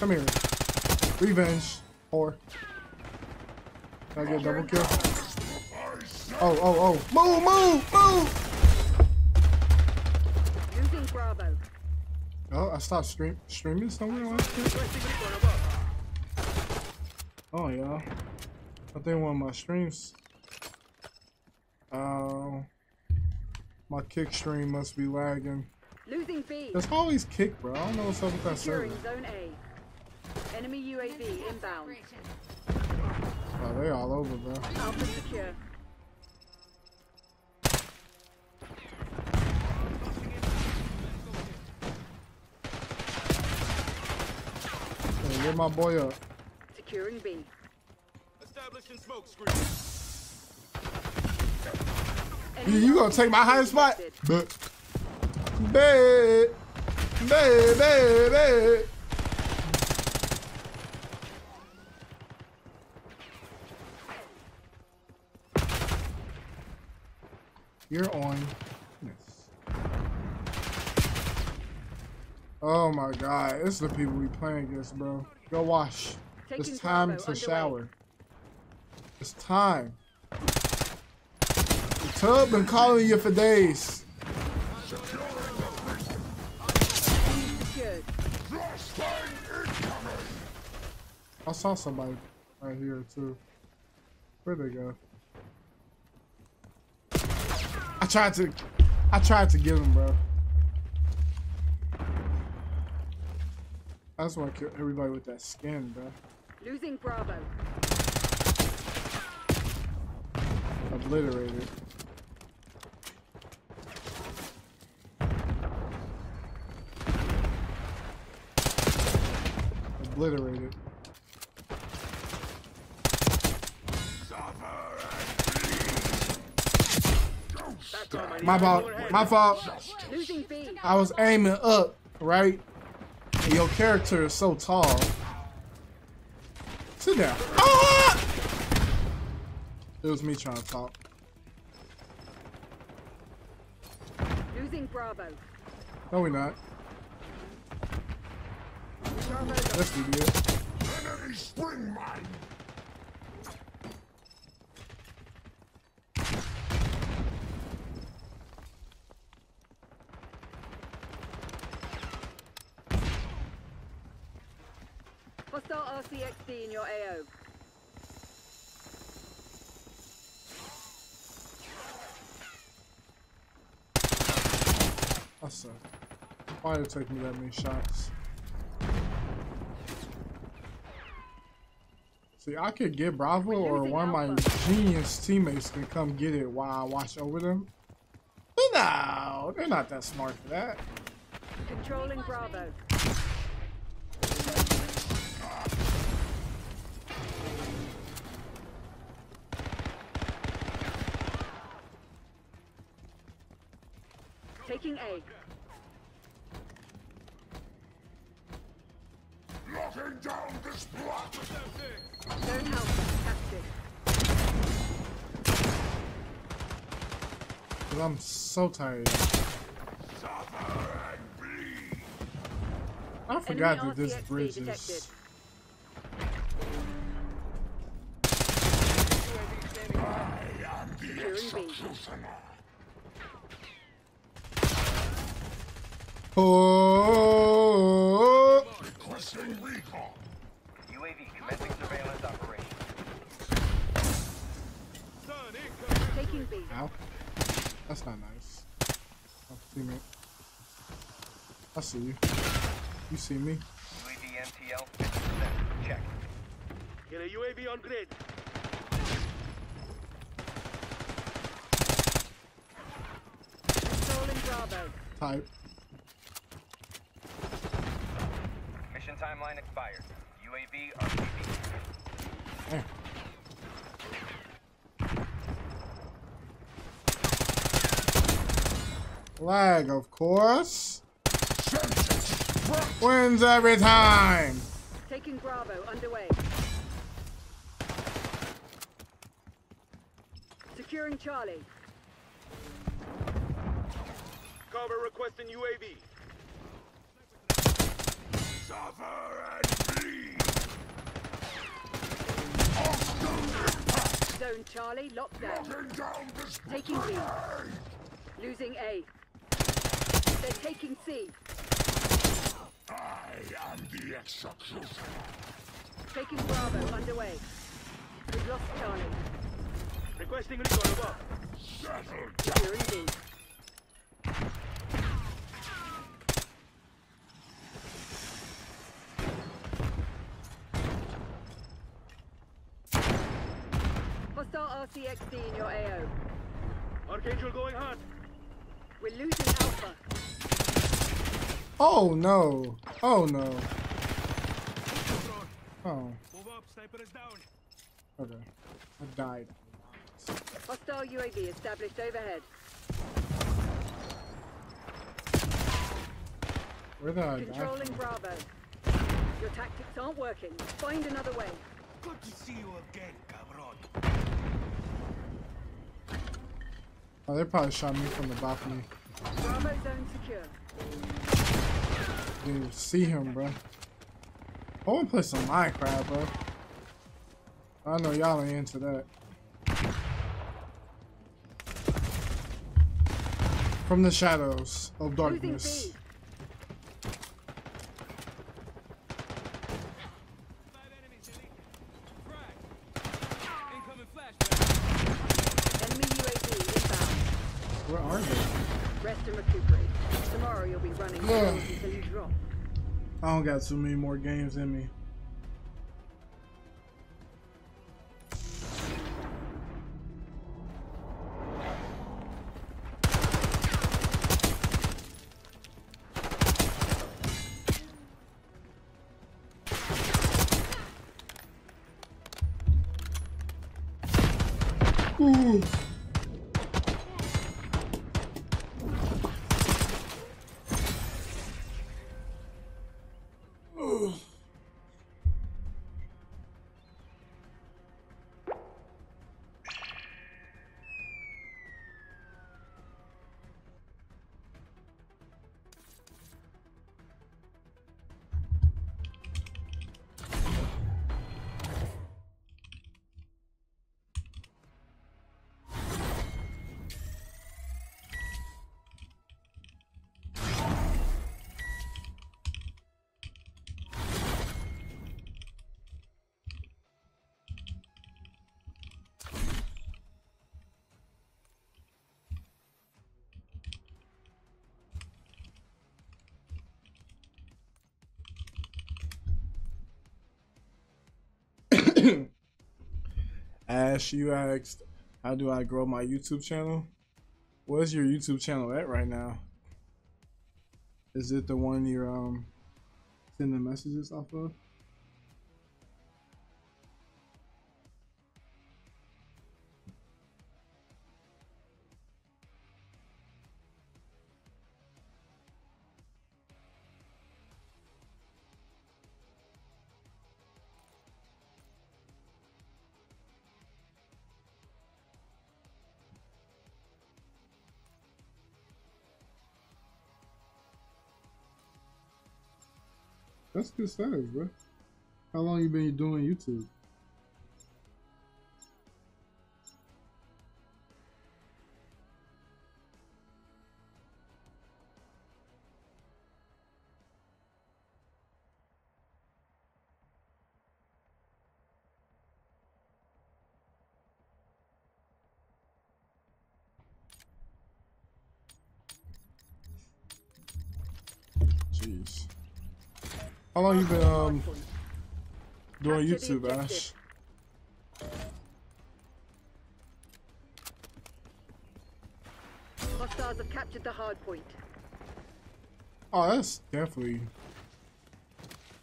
Come here. Revenge. Or. Can I get a double kill? Oh, oh, oh. Move, move, move! Losing Bravo. Oh, I stopped stream streaming somewhere last night. Oh, yeah. I think one of my streams. Oh. my kick stream must be lagging. Losing B. There's always kick, bro. I don't know what's up with that server. Securing Zone A. Enemy UAV inbound. Oh, they all over, bro. Alpha secure. Get my boy up. Securing B. Establishing smoke screen. You, you gonna take my high spot? detected. Babe, babe, babe, babe. You're on. Yes. Oh my god, it's the people we playing against, bro. Go wash. Taking It's time Bravo to underway. shower. It's time. The tub been calling you for days. I saw somebody right here too. Where'd they go? I tried to, I tried to get him, bro. I just want to kill everybody with that skin, bro. Losing Bravo. Obliterated. Obliterated. My fault. My fault. I was aiming up, right? And your character is so tall. Sit down. Ah! It was me trying to talk. Losing Bravo. No, we're not. Bravo. Yes, we did. Enemy spring mine! Hostile RCXD in your AO. I suck. Why did it take me that many shots? See, I could get Bravo or one of my genius teammates can come get it while I watch over them. But no, they're not that smart for that. Controlling Bravo. Taking A. Locking down this block! Zone Alpha captured. Cause I'm so tired. Suffer and bleed! I forgot Enemy that this RCXD bridge detected. is. I am the Securing B. executioner! Oh, Requesting recall! UAV commencing surveillance operation. Taking B. ow. That's not nice. Oh, teammate. I see you. You see me. UAV MTL 50%. Check. Get a UAV on grid. Type. Mission timeline expired. UAV RTB. Lag, of course. Wins every time. Taking Bravo underway. Securing Charlie. Cover requesting UAV. Suffer and bleed. Zone Charlie locked down. Locking down this Taking B. Losing A. They're taking C. I am the executioner. Taking Bravo underway. We've lost Charlie. Requesting recon above. Settled. Securing B. Hostile RCXD in your AO. Archangel going hard. We're losing Alpha. Oh no! Oh no! Oh, Move up, sniper is down. okay. I died. Hostile UAV established overhead. Where did I die? Controlling Bravo. Your tactics aren't working. Find another way. Good to see you again, cabron. Oh, they probably shot me from the balcony. Bravo zone secure. Didn't even see him, bro. I want to play some Minecraft, bro. I know y'all ain't into that. From the shadows of darkness. B. Five enemies, elite. Frag. Incoming flashbang. Enemy UAV inbound. Where are they? Rest and recuperate. Tomorrow you'll be running Ugh. drills until you drop. I don't got too many more games in me. *coughs* Ash, you asked, how do I grow my YouTube channel? What is your YouTube channel at right now? Is it the one you're um sending messages off of? That's good status, bro. How long you been doing YouTube? How long you been um doing YouTube, Ash? objective. Hostiles have captured the hard point. Oh, that's definitely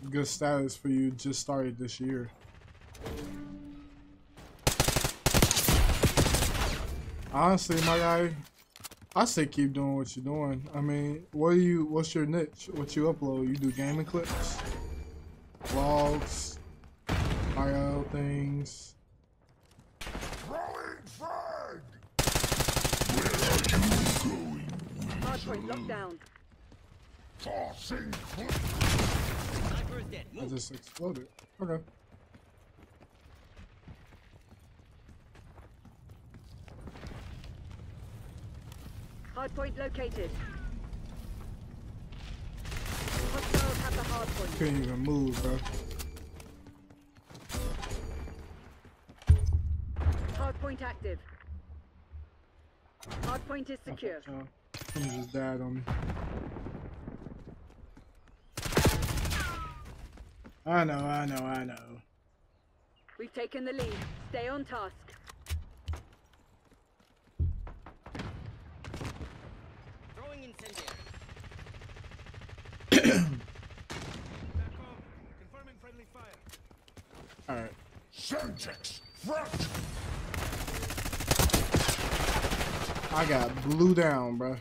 good status for you. Just started this year. Honestly, my guy, I say keep doing what you're doing. I mean, what do you? What's your niche? What you upload? You do gaming clips, logs, bio things. Throwing frag! Where are you going, Hardpoint locked down. Tossing Sniper is dead. I just exploded. Okay. Hardpoint located. Couldn't even move, bro. Hardpoint active. Hardpoint is secure. Uh, someone just died on me. I know, I know, I know. We've taken the lead. Stay on task. Throwing incendiary. Back home. Confirming friendly fire. Alright. Semtex front. I got blew down, bro.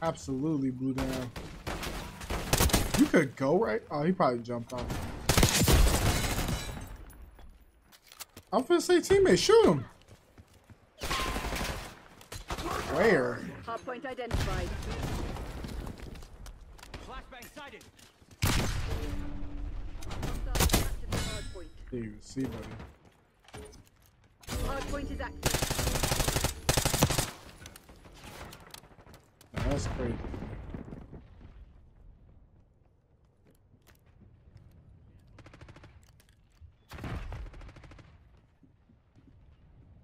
Absolutely blew down. You could go right? Oh, he probably jumped off. I'm finna say teammate, shoot him. Where? Hardpoint identified. There you see, buddy. Hardpoint is active. Now, that's crazy.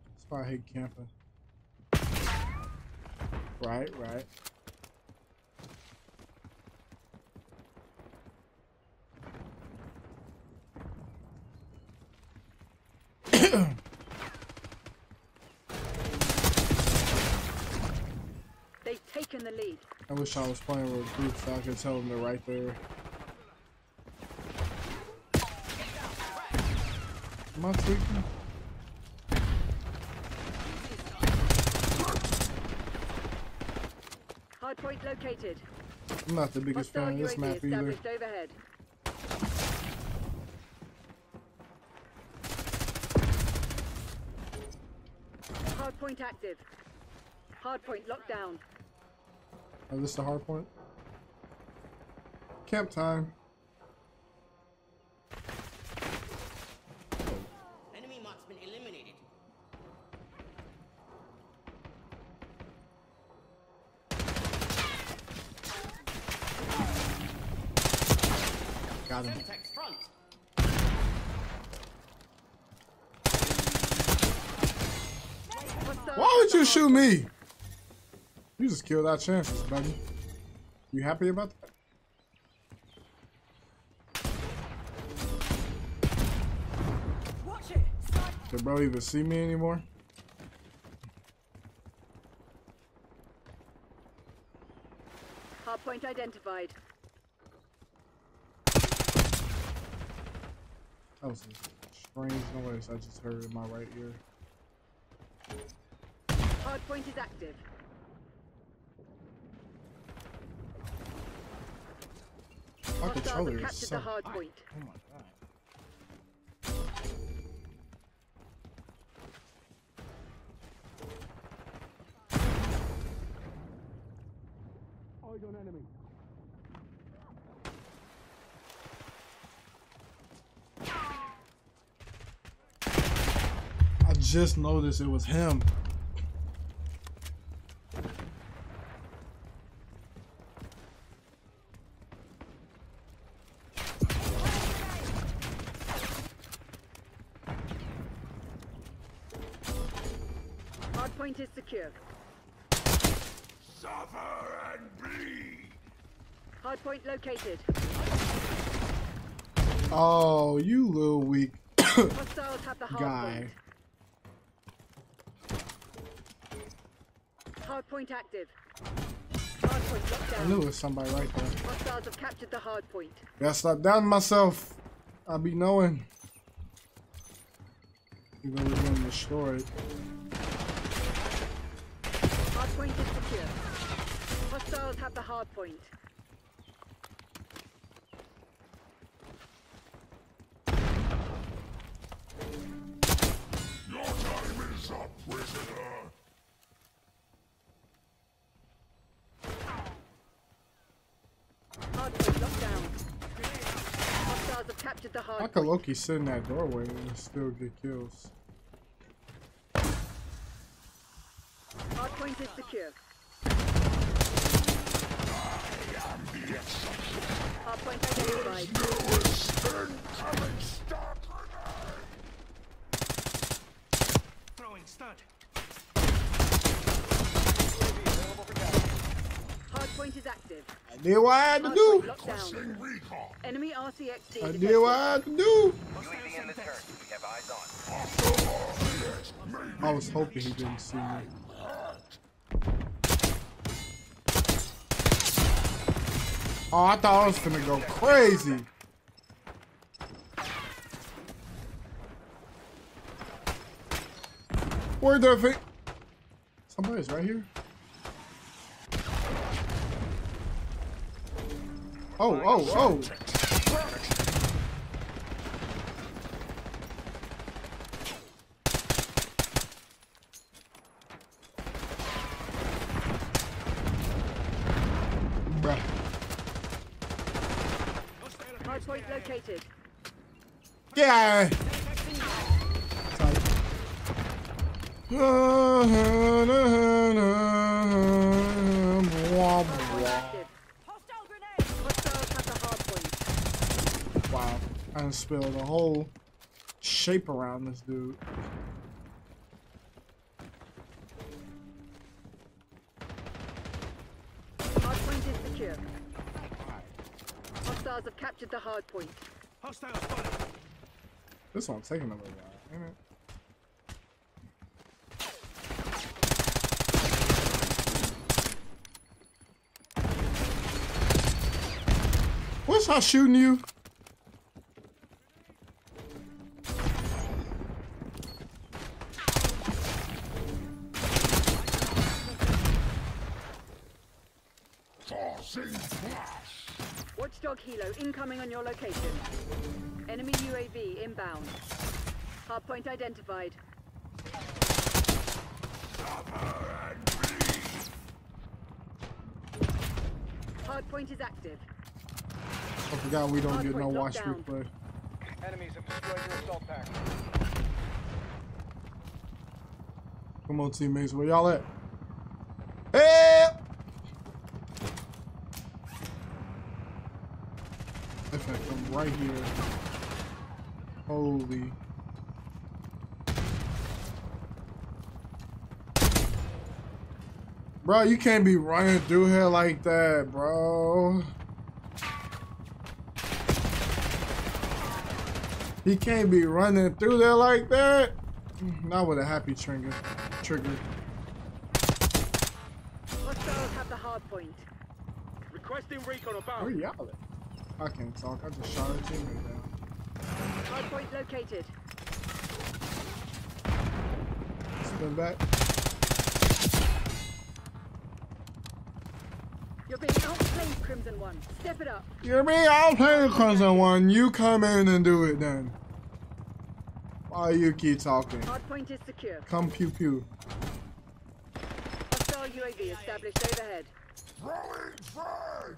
That's why I hate camping. Right, right. They've taken the lead. I wish I was playing with a group so I could tell them they're right there. Am I tweaking? Hardpoint located. I'm not the biggest fan of this map either. overhead. Hardpoint active. Hardpoint locked down. Oh, this is the hard point? Camp time. Enemy marksman eliminated. Got him. Why would you shoot me? You just killed our chances, buddy. You happy about that? Watch it. Did bro even see me anymore? Hardpoint identified. That was a strange noise I just heard in my right ear. Hardpoint is active. My Hostiles controller have is so the. Oh my god. I just noticed it was him. Hardpoint is secure. Suffer and bleed. Hardpoint located. Oh, you little weak Hostiles have the guy. hardpoint. Active. Hardpoint locked I knew it was somebody right there. Hostiles have captured the hardpoint. Gotta stop doubting myself. I'll be knowing. Even we're getting destroyed. Hardpoint is secure. Hostiles have the hardpoint. I up, prisoner! Could Loki sit in that doorway and still get kills? Hardpoint is secure. Hardpoint no escape. Stun. Hard point is active. I did what I had to do. point locked down. Recon. Enemy RCXD I detected. did what I had to do. UAV in the turret. We have eyes on. I was hoping he didn't see me. Oh, I thought I was gonna go crazy. Where'd the fi- Somebody's right here. Oh, oh, oh. Bruh. Hard located. Yeah. Wow, I done spilled a whole shape around this dude. Hard point is secure. Hostiles have captured the hard point. Hostile spotted. This one's taking a little while, ain't it? What's I shooting you? Forcing flash. Watchdog Helo incoming on your location. Enemy UAV inbound. Hard point identified. Hard point is active. I forgot we don't get no watch replay. Enemies have destroyed your assault pack. Come on, teammates, where y'all at? Hey! In fact, I'm right here. Holy. Bro, you can't be running through here like that, bro. He can't be running through there like that. Mm-hmm. Not with a happy trigger. Trigger. Hostiles have the hard point. Requesting recon Where above. y'all at? I can't talk. I just shot a teammate down. Hard point located. Spin back. You're being outplayed, Crimson One. Step it up. You're me. I'll play the Crimson one. You come in and do it then. Why you keep talking? Hard point is secure. Come pew pew. Hostile UAV established overhead. Throwing frag.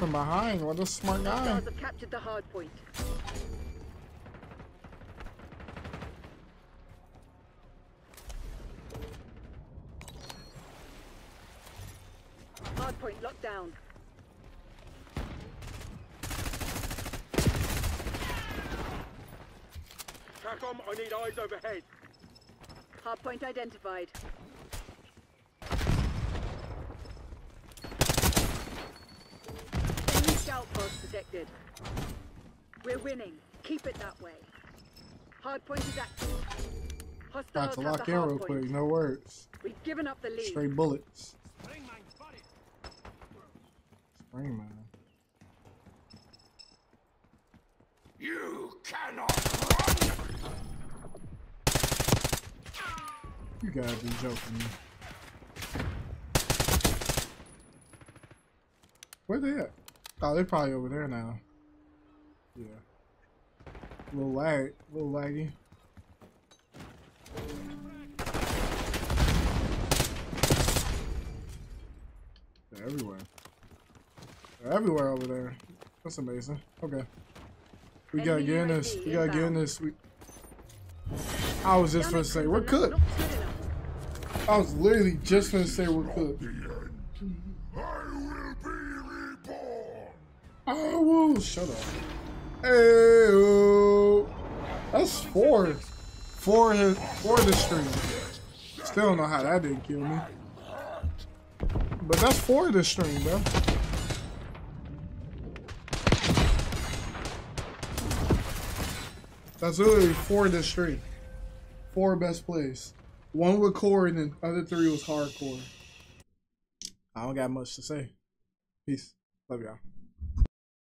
From behind. What a smart guy. Hostiles have captured the hard point. Hard point locked down. TACOM, I need eyes overhead. Hard point identified. Enemy scout post detected. We're winning. Keep it that way. Hard point is active. Got to lock in real quick. No words. We've given up the lead. Straight bullets. Spring mine spotted. Spring man. You cannot run. You gotta be joking me. Where they at? Oh, they're probably over there now. Yeah. A little lag, a little laggy. They're everywhere. They're everywhere over there. That's amazing. Okay. We gotta get in this. We gotta get in this. We... I was just gonna say, we're cooked. I was literally just gonna say we're cooked. Oh, shut up. Hey, that's four. Four hit, four the stream. Still don't know how that didn't kill me. But that's four the stream, bro. That's literally four the stream. Four best plays. One with core and the other three was hardcore. I don't got much to say. Peace. Love y'all.